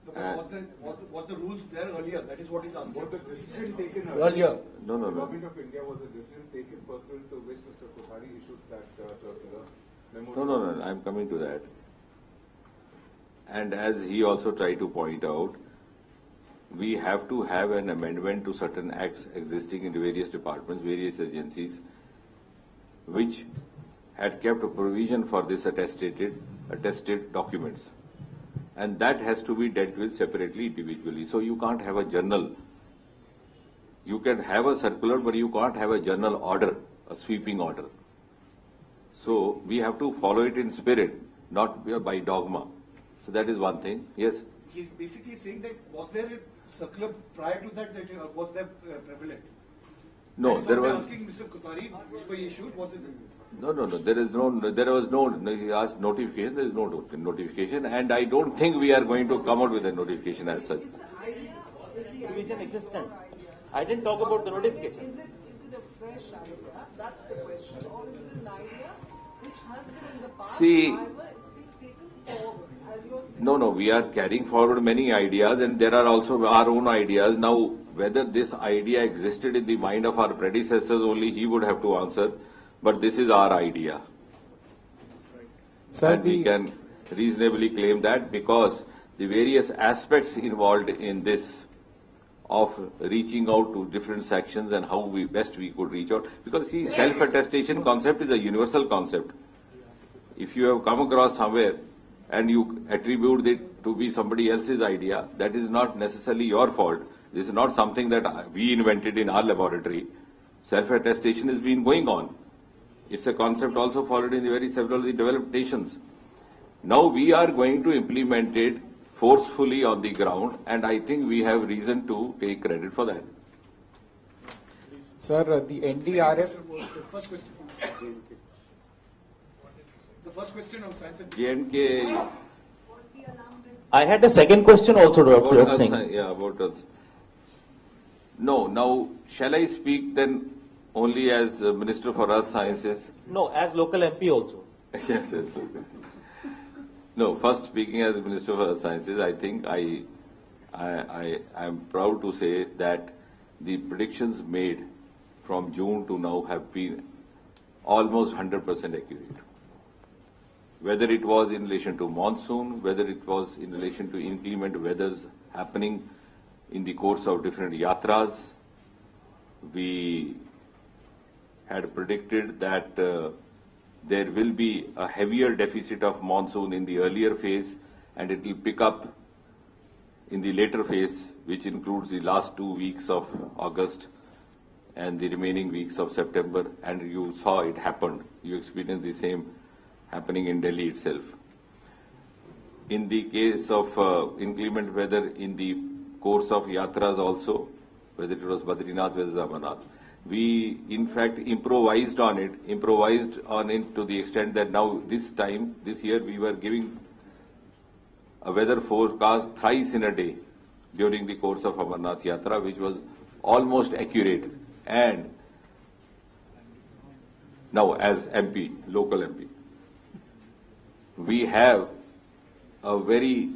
What the, was, the, the rules there earlier? That is what is he's asking. Was the decision taken earlier? No, no, The no. Government of India was a decision taken pursuant to which Mr. Kothari issued that uh, circular. memo No, no, no, I'm coming to that. And as he also tried to point out, we have to have an amendment to certain acts existing in the various departments, various agencies, which had kept a provision for this attested, attested documents. And that has to be dealt with separately, individually. So you can't have a journal. You can have a circular, but you can't have a journal order, a sweeping order. So we have to follow it in spirit, not by dogma. So that is one thing. Yes. He's basically saying that was there a circular prior to that that uh, was there uh, prevalent? No, That is there what we're was asking Mr. Kothari before he issued. Was it? no, no, no. There is no. There was no. He asked notification. There is no notification, and I don't think we are going to come out with a notification as such. Provision existent. I didn't talk about the notification. Is it, is it a fresh idea? That's the question. Or is it an idea which has been in the past? See- However, it's been taken forward, as you're saying. No, no, we are carrying forward many ideas and there are also our own ideas. Now, whether this idea existed in the mind of our predecessors only, he would have to answer. But this is our idea. Sir, and we can reasonably claim that because the various aspects involved in this of reaching out to different sections and how we best we could reach out. Because see, self-attestation concept is a universal concept. If you have come across somewhere and you attribute it to be somebody else's idea, that is not necessarily your fault. This is not something that we invented in our laboratory. Self-attestation has been going on. It's a concept also followed in the very several of the developed nations. Now we are going to implement it forcefully on the ground, and I think we have reason to take credit for that. Sir, uh, the NDRF. The first question. The first question on science and J&K I had a second question also, Dr. About Dr. us, Singh. uh, Yeah, about us. No, now, shall I speak then only as Minister for Earth Sciences? No, as local MP also. yes, yes. okay. No, first speaking as Minister for Earth Sciences, I think I, I, I, I am proud to say that the predictions made from June to now have been almost 100% accurate. Whether it was in relation to monsoon, whether it was in relation to inclement weathers happening in the course of different yatras, we had predicted that uh, there will be a heavier deficit of monsoon in the earlier phase and it will pick up in the later phase, which includes the last two weeks of August and the remaining weeks of September. And you saw it happened. You experienced the same happening in Delhi itself. In the case of uh, inclement weather in the course of yatras also, whether it was Badrinath, whether Amarnath, We, in fact, improvised on it, improvised on it to the extent that now this time, this year, we were giving a weather forecast thrice in a day during the course of Amarnath Yatra, which was almost accurate. And now, as MP, local MP, we have a very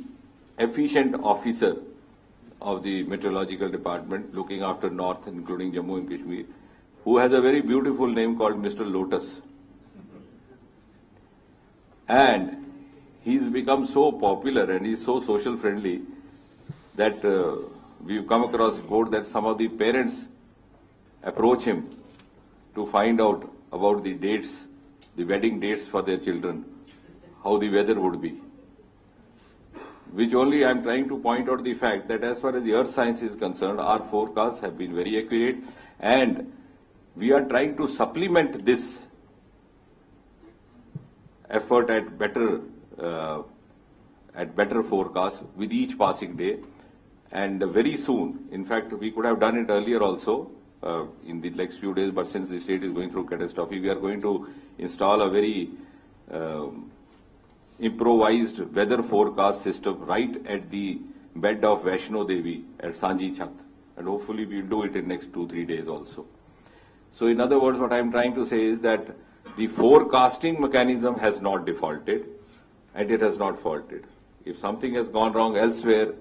efficient officer of the meteorological department looking after north, including Jammu and Kashmir, who has a very beautiful name called Mr. Lotus. And he's become so popular and he's so social friendly that uh, we've come across report that some of the parents approach him to find out about the dates, the wedding dates for their children, how the weather would be. Which only I'm trying to point out the fact that as far as the earth science is concerned, our forecasts have been very accurate and we are trying to supplement this effort at better uh, at better forecasts with each passing day and very soon in fact we could have done it earlier also uh, in the next few days but since the state is going through catastrophe we are going to install a very um, improvised weather forecast system right at the bed of Vaishno Devi at Sanjhi Chhat and hopefully we'll do it in next two three days also so in other words what I'm trying to say is that the forecasting mechanism has not defaulted and it has not faulted. If something has gone wrong elsewhere,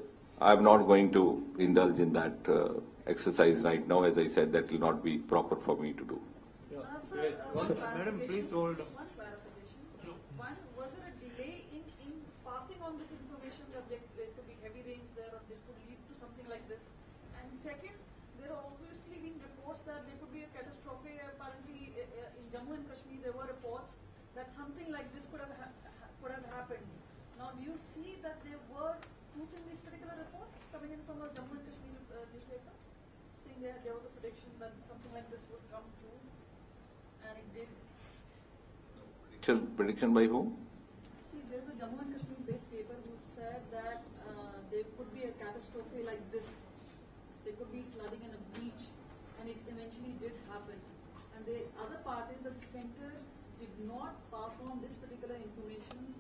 I'm not going to indulge in that uh, exercise right now. As I said, that will not be proper for me to do. Sir, Madam, please hold. One clarification. One, was there a delay in, in passing on this information that there, there could be heavy rains there or this could lead to something like this? And second, there are obviously been reports that there could be a catastrophe. Apparently, uh, uh, in Jammu and Kashmir, there were reports that something like this could have ha- ha- could have happened. Now, do you see that there were truth in these particular reports coming in from a Jammu and Kashmir uh, newspaper, saying that there was a prediction that something like this would come true, and it did. Prediction, prediction by whom? See, there's a Jammu and Kashmir based paper who said that uh, there could be a catastrophe like this. There could be flooding in a beach, and it eventually did happen. And the other part is that the center did not pass on this particular information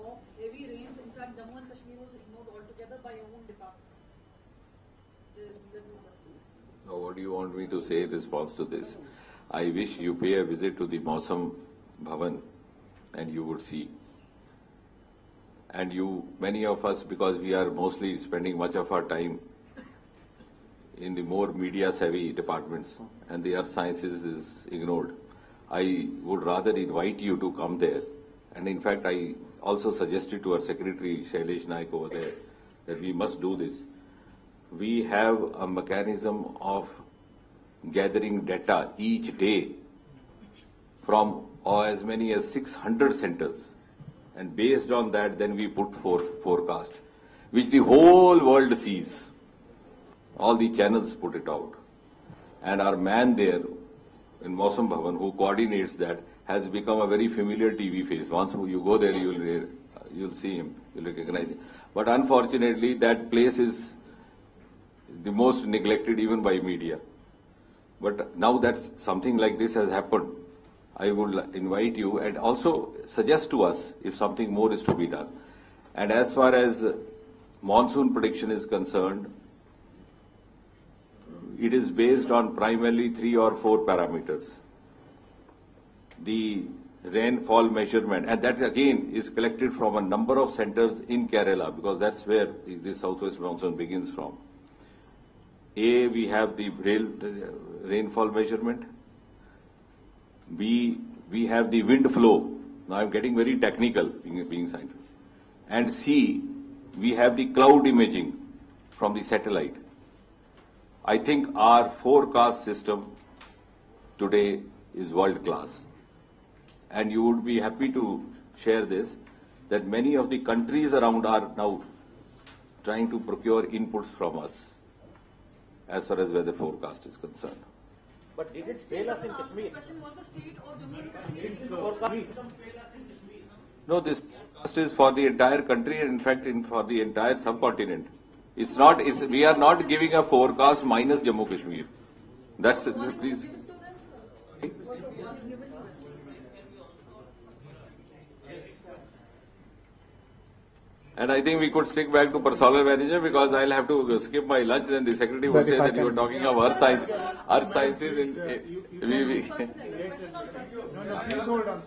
of heavy rains. In fact, Jammu and Kashmir was ignored altogether by your own department. Now, what do you want me to say in response to this? I wish you pay a visit to the Mausam Bhavan and you would see. And you, many of us, because we are mostly spending much of our time in the more media savvy departments and the earth sciences is ignored. I would rather invite you to come there. And in fact, I also suggested to our secretary, Shailesh Nayak over there, that we must do this. We have a mechanism of gathering data each day from or as many as 600 centers. And based on that, then we put forth forecast, which the whole world sees. All the channels put it out. And our man there in Mausam Bhavan, who coordinates that, has become a very familiar TV face. Once you go there, you'll, you'll see him, you'll recognize him. But unfortunately, that place is the most neglected even by media. But now that something like this has happened, I would invite you and also suggest to us if something more is to be done. And as far as monsoon prediction is concerned, it is based on primarily three or four parameters. The rainfall measurement, and that again is collected from a number of centers in Kerala because that's where this southwest monsoon begins from. A, we have the rainfall measurement. B, we have the wind flow. Now I'm getting very technical being, being scientist. And C, we have the cloud imaging from the satellite. I think our forecast system today is world class. And you would be happy to share this that many of the countries around are now trying to procure inputs from us as far as weather forecast is concerned. But did it fail us in Kashmir? Was the state or Jammu? No, this forecast is for the entire country and in fact in, for the entire subcontinent. It's not, it's, we are not giving a forecast minus Jammu Kashmir. That's, please. Gives to And I think we could stick back to personal manager because I'll have to skip my lunch. Then the secretary Sir, would say that you were talking of earth science, earth sciences. In, we, we, Please hold on.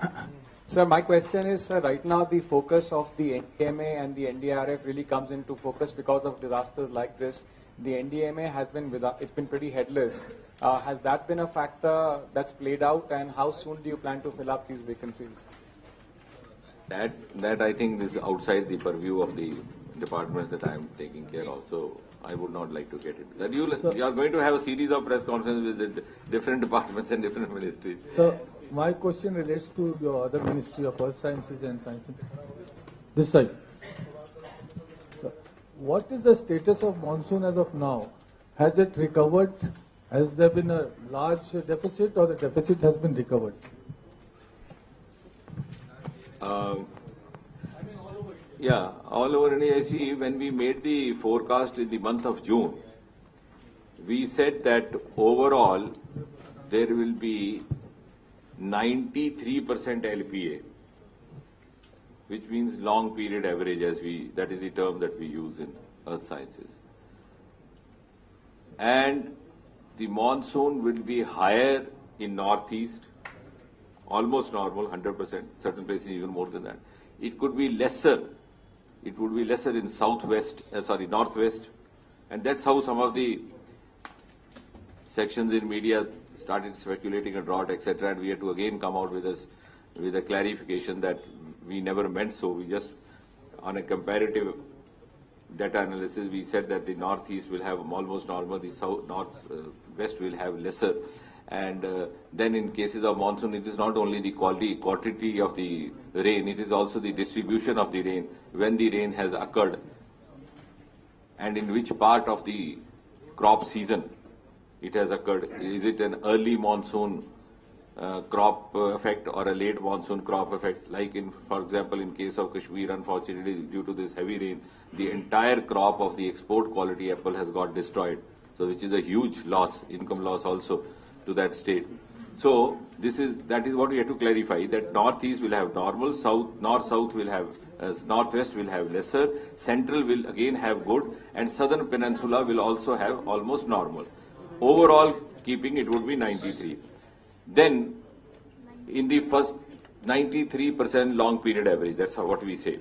Sir, my question is, sir, right now the focus of the NDMA and the NDRF really comes into focus because of disasters like this. The NDMA has been without, it's been pretty headless. Uh, has that been a factor that's played out and how soon do you plan to fill up these vacancies? That, that I think is outside the purview of the departments that I am taking care of. So I would not like to get it. that. You, you are going to have a series of press conferences with the different departments and different ministries. So my question relates to your other Ministry of Earth Sciences and Science. and Technology. This side. So, What is the status of monsoon as of now? Has it recovered? Has there been a large deficit or the deficit has been recovered? Um, yeah, all over India, see, when we made the forecast in the month of June, we said that overall there will be 93% LPA, which means long period average as we, that is the term that we use in earth sciences. And the monsoon will be higher in northeast, almost normal, 100%, certain places even more than that. It could be lesser, it would be lesser in southwest, uh, sorry, northwest, and that's how some of the sections in media started speculating a drought, etc., and we had to again come out with us with a clarification that we never meant so. We just, on a comparative data analysis, we said that the northeast will have almost normal, the south, north, uh, west will have lesser. And uh, then in cases of monsoon, it is not only the quality, quantity of the rain, it is also the distribution of the rain, when the rain has occurred, and in which part of the crop season it has occurred. Is it an early monsoon uh, crop effect or a late monsoon crop effect? Like in, for example, in case of Kashmir, unfortunately, due to this heavy rain, the entire crop of the export quality apple has got destroyed. So, which is a huge loss, income loss also to that state. So, this is that is what we have to clarify that northeast will have normal, south north south will have uh, northwest will have lesser, central will again have good, and southern peninsula will also have almost normal. Overall, keeping it would be 93. Then, in the first 93% long period average, that's what we say.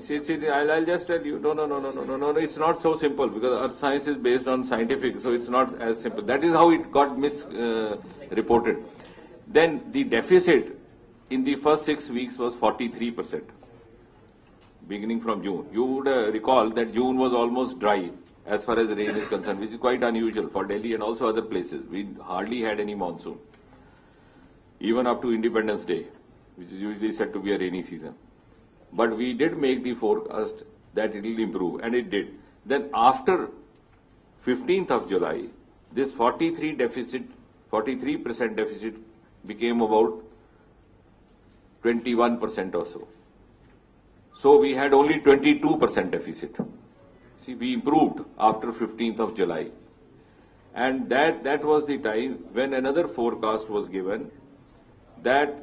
See, see, I'll, I'll just tell you, no, no, no, no, no, no, no, no, it's not so simple because earth science is based on scientific, so it's not as simple. That is how it got misreported. then the deficit in the first six weeks was 43%, beginning from June. You would uh, recall that June was almost dry as far as rain is concerned, which is quite unusual for Delhi and also other places. We hardly had any monsoon, even up to Independence Day, which is usually said to be a rainy season. But we did make the forecast that it will improve, and it did. Then after 15th of July, this 43 deficit, 43% deficit became about 21% or so. So we had only 22% deficit. See, we improved after 15th of July. And that, that was the time when another forecast was given that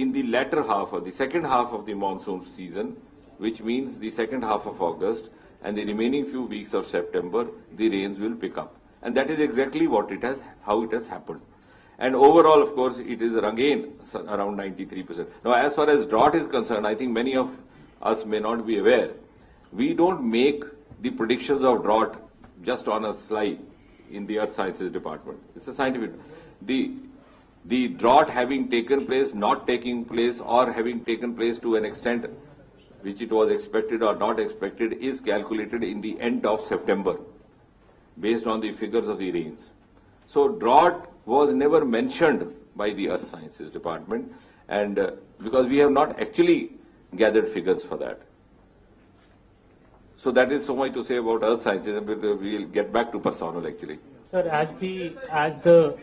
in the latter half of the second half of the monsoon season, which means the second half of August and the remaining few weeks of September, the rains will pick up. And that is exactly what it has, how it has happened. And overall, of course, it is again around 93%. Now, as far as drought is concerned, I think many of us may not be aware. We don't make the predictions of drought just on a slide in the earth sciences department. It's a scientific. The the drought having taken place, not taking place, or having taken place to an extent which it was expected or not expected is calculated in the end of September based on the figures of the rains. So drought was never mentioned by the earth sciences department and uh, because we have not actually gathered figures for that. So that is so much to say about earth sciences we'll get back to personal actually. Sir, as the as the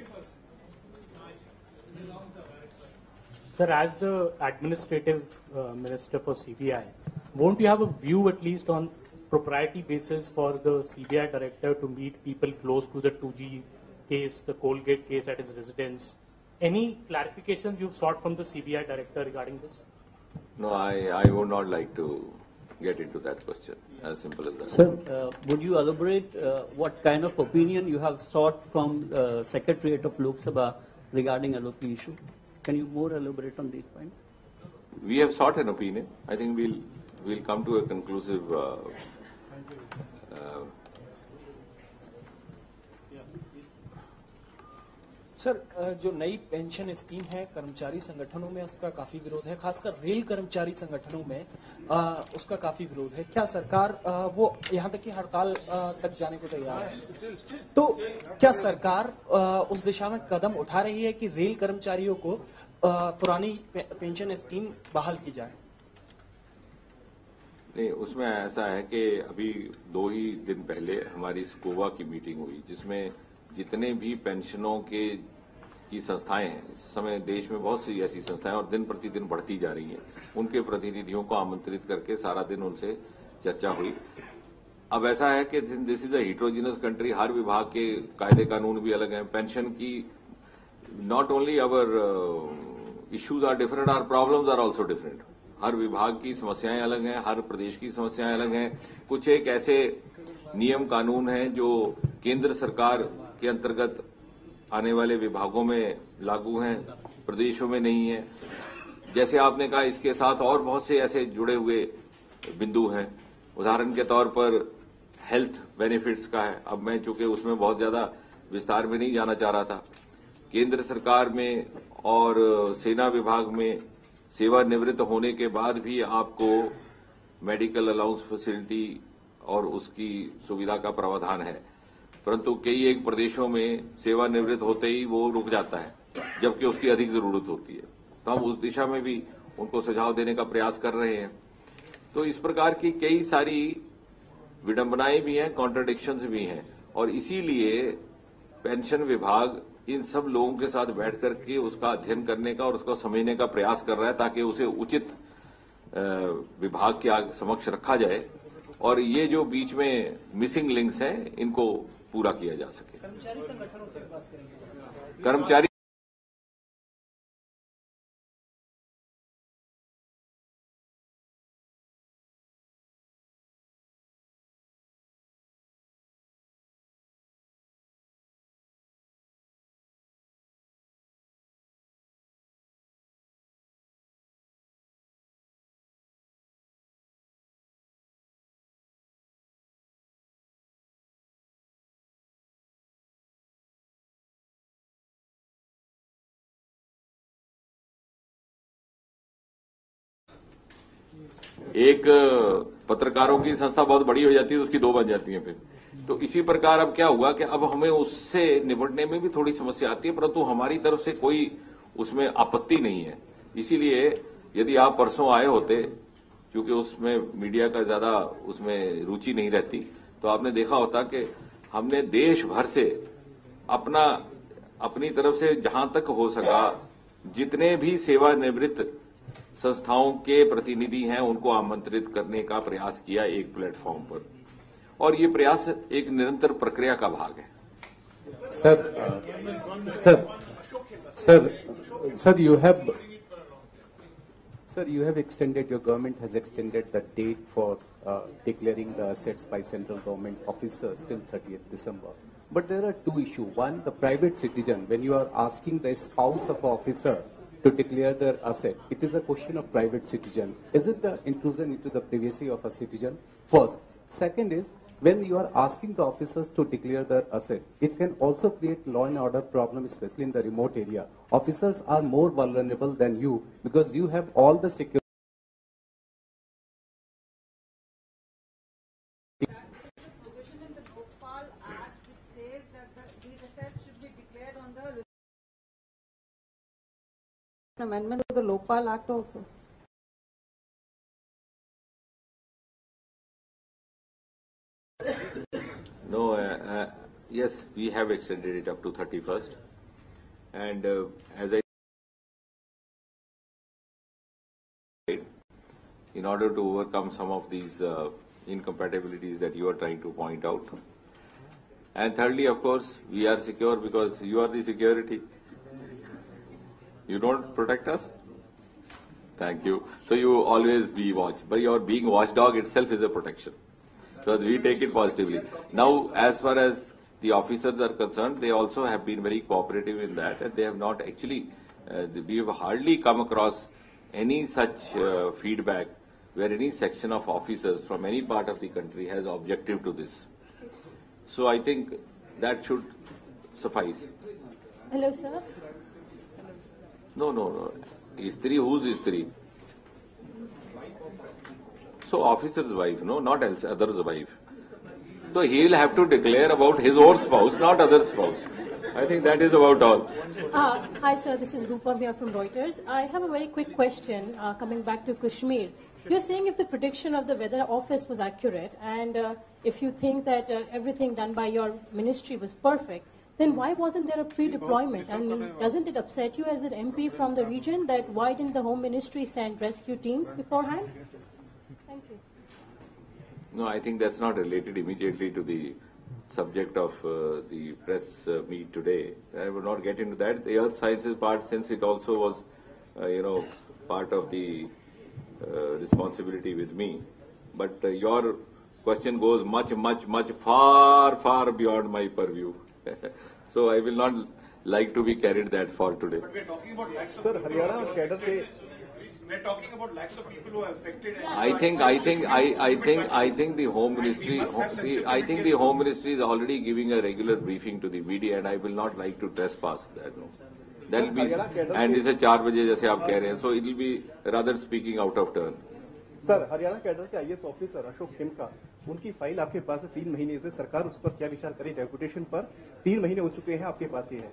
sir, as the administrative uh, minister for CBI, won't you have a view at least on propriety basis for the CBI director to meet people close to the 2G case, the Coalgate case at his residence. Any clarifications you've sought from the CBI director regarding this? No, I, I would not like to get into that question. As simple as that. Sir, uh, would you elaborate uh, what kind of opinion you have sought from uh, Secretariat of Lok Sabha regarding LOP issue? Can you more elaborate on these points? We have sought an opinion. I think we'll we'll come to a conclusive. Uh, uh, sir जो नई pension scheme है कर्मचारी संगठनों में उसका काफ़ी विरोध है खासकर रेल कर्मचारी संगठनों में अ, उसका काफ़ी विरोध है क्या सरकार अ, वो यहाँ तक कि हड़ताल तक जाने को तैयार है तो क्या सरकार अ, उस दिशा में कदम उठा रही है कि रेल कर्मचारियों को पुरानी पेंशन स्कीम बहाल की जाए। नहीं, उसमें ऐसा है कि अभी दो ही दिन पहले हमारी स्कोवा की मीटिंग हुई, जिसमें जितने भी पेंशनों के, की संस्थाएँ हैं, इस समय देश में बहुत सी ऐसी संस्थाएँ और दिन प्रतिदिन बढ़ती जा रही हैं, उनके प्रतिनिधियों को आमंत्रित करके सारा दिन उनसे चर्चा हुई। अब ऐसा है कि this is a heterogeneous country हर विभाग के कायदे कानून भी अलग हैं, पेंशन की not only our issues are different are problems are also different हर विभाग की समस्याएँ अलग हैं, हर प्रदेश की समस्याएँ अलग हैं। कुछ एक ऐसे नियम कानून हैं जो केंद्र सरकार के अंतर्गत आने वाले विभागों में लागू हैं, प्रदेशों में नहीं है। जैसे आपने कहा, इसके साथ और बहुत से ऐसे जुड़े हुए बिंदु हैं। उदाहरण के तौर पर हेल्थ बेनिफिट्स का है। अब मैं चूँकि उसमें बहुत ज़्यादा विस्तार में नहीं जाना चाह रहा था केंद्र सरकार में और सेना विभाग में सेवानिवृत्त होने के बाद भी आपको मेडिकल अलाउंस फैसिलिटी और उसकी सुविधा का प्रावधान है। परंतु कई एक प्रदेशों में सेवानिवृत्त होते ही वो रुक जाता है, जबकि उसकी अधिक ज़रूरत होती है। तो हम उस दिशा में भी उनको सुझाव देने का प्रयास कर रहे हैं। तो इस प्रकार की कई सारी विडंबनाएँ भी हैं कॉन्ट्रडिक्शंस भी हैं, और इसीलिए पेंशन विभाग इन सब लोगों के साथ बैठ करके उसका अध्ययन करने का और उसको समझने का प्रयास कर रहा है ताकि उसे उचित विभाग के समक्ष रखा जाए और ये जो बीच में मिसिंग लिंक्स हैं इनको पूरा किया जा सके। कर्मचारी एक, पत्रकारों की संस्था बहुत बड़ी हो जाती है तो उसकी दो बन जाती है फिर। तो इसी प्रकार अब क्या हुआ कि अब हमें उससे निपटने में भी थोड़ी समस्या आती है, परंतु हमारी तरफ़ से कोई उसमें आपत्ति नहीं है। इसीलिए यदि आप परसों आए होते, क्योंकि उसमें मीडिया का ज़्यादा उसमें रुचि नहीं रहती तो आपने देखा होता कि हमने देश भर से अपना, अपनी तरफ़ से जहाँ तक हो सका, जितने भी सेवानिवृत्त संस्थाओं के प्रतिनिधि हैं, उनको आमंत्रित करने का प्रयास किया एक प्लेटफॉर्म पर। और ये प्रयास एक निरंतर प्रक्रिया का भाग है। Sir sir sir sir you have sir you have extended your government has extended the date for declaring the assets by central government officers till thirty December but there are two issues one the private citizen when you are asking the spouse of officer to declare their asset, it is a question of private citizen. Is it the intrusion into the privacy of a citizen? First. Second is, when you are asking the officers to declare their asset, it can also create law and order problem, especially in the remote area. Officers are more vulnerable than you because you have all the security. provision in the Lokpal Act which says that the, these assets should be declared on the amendment to the Lokpal Act also. No, uh, uh, yes, we have extended it up to 31st. And uh, as I said, in order to overcome some of these uh, incompatibilities that you are trying to point out, And thirdly, of course, we are secure because you are the security. You don't protect us? Thank you. So you always be watched. But your being watchdog itself is a protection. So we take it positively. Now, as far as the officers are concerned, they also have been very cooperative in that, and they have not actually, uh, we have hardly come across any such uh, feedback where any section of officers from any part of the country has objective to this. So I think that should suffice. Hello, sir. No, no, no. Istri, who's Istri? So officer's wife, no, not else, other's wife. So he'll have to declare about his own spouse, not other spouse. I think that is about all. Uh, hi, sir. This is Rupa here from Reuters. I have a very quick question uh, coming back to Kashmir. You're saying if the prediction of the weather office was accurate and uh, if you think that uh, everything done by your ministry was perfect, then why wasn't there a pre-deployment? I mean, doesn't it upset you as an MP from the region that why didn't the Home Ministry send rescue teams beforehand? Thank you. No, I think that's not related immediately to the subject of uh, the press uh, meet today. I will not get into that. The earth sciences part, since it also was, uh, you know, part of the uh, responsibility with me. But uh, your question goes much, much, much far, far beyond my purview. So I will not like to be carried that far today. But we are talking about lakhs of Sir, people Haryana cadre we are talking about lakhs of people who are affected. I think, I think, I, I think, I think the Home Ministry, the, I think the Home Ministry is already giving a regular briefing to the media, and I will not like to trespass that. No. That will be, and it's चार बजे जैसे आप कह रहे हैं, so it will be rather speaking out of turn. Sir, Haryana cadre के IS officer Ashok Khemka उनकी file आपके पास है तीन महीने से सरकार उस पर क्या विचार करे? डेपुटेशन पर तीन महीने हो चुके हैं आपके पास ये है।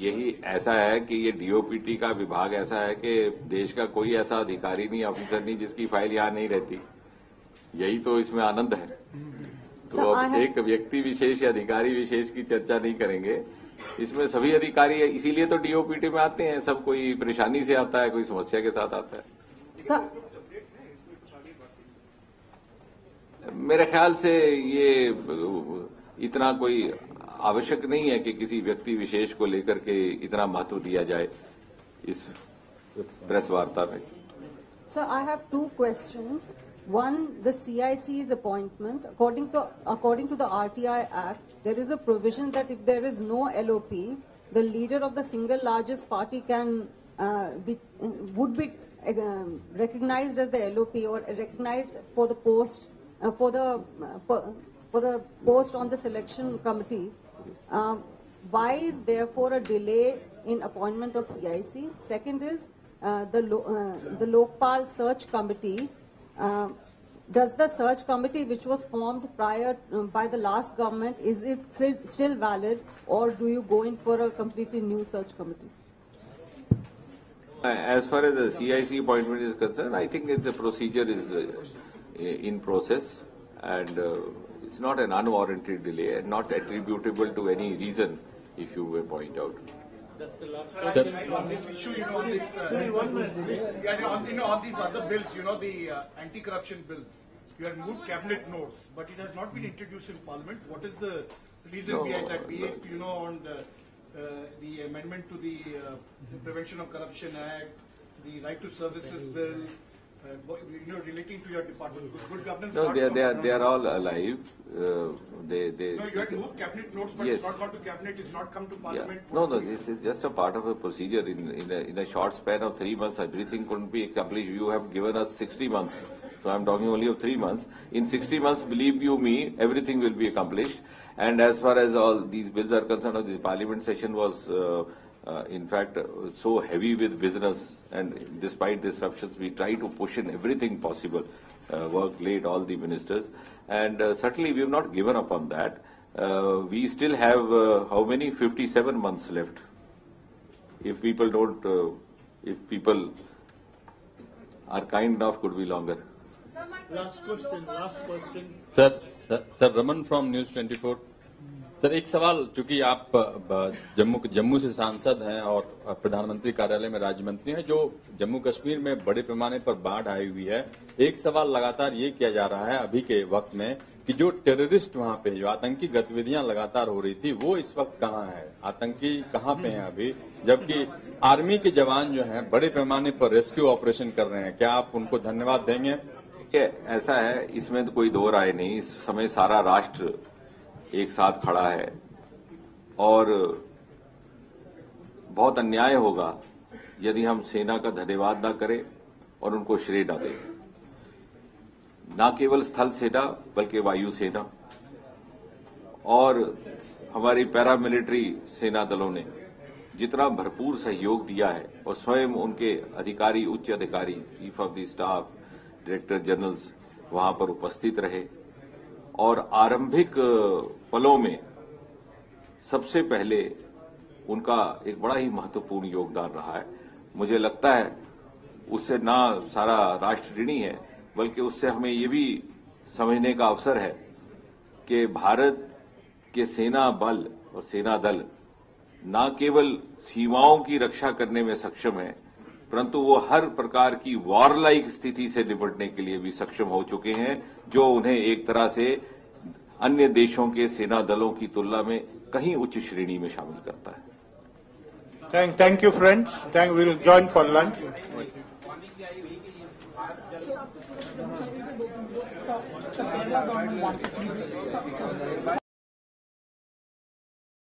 यही ऐसा है कि ये डीओपीटी का विभाग ऐसा है कि देश का कोई ऐसा अधिकारी नहीं ऑफिसर नहीं जिसकी फ़ाइल यहाँ नहीं रहती। यही तो इसमें आनंद है। तो अब एक व्यक्ति विशेष या अधिकारी विशेष की चर्चा नहीं करेंगे। इसमें सभी अधिकारी इसीलिए तो डीओपीटी में आते हैं। सब कोई परेशानी से आता है कोई समस्या के साथ आता है Sir, मेरे ख्याल से ये इतना कोई आवश्यक नहीं है कि किसी व्यक्ति विशेष को लेकर के इतना महत्व दिया जाए इस प्रेस वार्ता में। Sir I have two question one the C I C is appointment according to according to the RTI act there is a provision that if there is no L LOP the leader of the single largest party can would be recognise as the LOP और recognise for the post for the uh, for, for the post on the selection committee. Um, why is therefore a delay in appointment of CIC? Second is uh, the lo- uh, the Lokpal search committee. Uh, does the search committee, which was formed prior um, by the last government, is it still, valid, or do you go in for a completely new search committee? As far as the CIC appointment is concerned, I think it's a procedure is uh, in process and uh, it's not an unwarranted delay and not attributable to any reason if you may point out. Sir, on this issue, you know, on this, uh, yeah, on, you know, on these other bills, you know, the uh, anti-corruption bills, you have moved cabinet notes, but it has not been introduced in parliament. What is the reason No, behind that? Be no. it, you know, on the, uh, the amendment to the, uh, the Prevention of Corruption Act, the Right to Services Bill, bo- you know, relating to your department. Good governance. No, they are, they are, they are all alive. Uh, they, they. No, you had moved cabinet notes, but Yes. it's not gone to cabinet, it's not come to Yeah. parliament. No, no, this is just a part of a procedure. In, in, a, in a short span of three months, everything couldn't be accomplished. You have given us 60 months. So I'm talking only of three months. In 60 months, believe you me, everything will be accomplished. And as far as all these bills are concerned, the parliament session was, uh, uh, in fact, uh, so heavy with business, and despite disruptions, we try to push in everything possible, uh, work late, all the ministers. And uh, certainly, we have not given up on that. Uh, we still have uh, how many? 57 months left. If people don't, if people are kind enough, could be longer. Last question, last question. Sir, sir, sir Raman from News 24. Sir, एक सवाल, चूँकि आप जम्मू जम्मू से सांसद हैं और प्रधानमंत्री कार्यालय में राज्य मंत्री हैं, जो जम्मू कश्मीर में बड़े पैमाने पर बाढ़ आई हुई है, एक सवाल लगातार ये किया जा रहा है अभी के वक्त में कि जो टेररिस्ट वहाँ पे जो आतंकी गतिविधियाँ लगातार हो रही थी, वो इस वक्त कहाँ है? आतंकी कहाँ पे हैं अभी? जबकि आर्मी के जवान जो हैं, बड़े पैमाने पर रेस्क्यू ऑपरेशन कर रहे हैं। क्या आप उनको धन्यवाद देंगे? ऐसा है, इसमें तो कोई दो राय नहीं। इस समय सारा राष्ट्र एक साथ खड़ा है और बहुत अन्याय होगा यदि हम सेना का धन्यवाद न करें और उनको श्रेय न दें। न केवल स्थल सेना, बल्कि वायु सेना और हमारी पैरामिलिट्री सेना दलों ने जितना भरपूर सहयोग दिया है और स्वयं उनके अधिकारी, उच्च अधिकारी, chief of the staff, director generals वहाँ पर उपस्थित रहे। और आरंभिक पलों में सबसे पहले उनका एक बड़ा ही महत्वपूर्ण योगदान रहा है। मुझे लगता है उससे ना सारा राष्ट्र ऋणी है, बल्कि उससे हमें ये भी समझने का अवसर है कि भारत के सेना बल और सेना दल न केवल सीमाओं की रक्षा करने में सक्षम है परंतु वो हर प्रकार की वॉरलाइक स्थिति से निपटने के लिए भी सक्षम हो चुके हैं जो उन्हें एक तरह से अन्य देशों के सेना दलों की तुलना में कहीं उच्च श्रेणी में शामिल करता है Thank, thank you, friends. Thank, we'll join for lunch. Sir,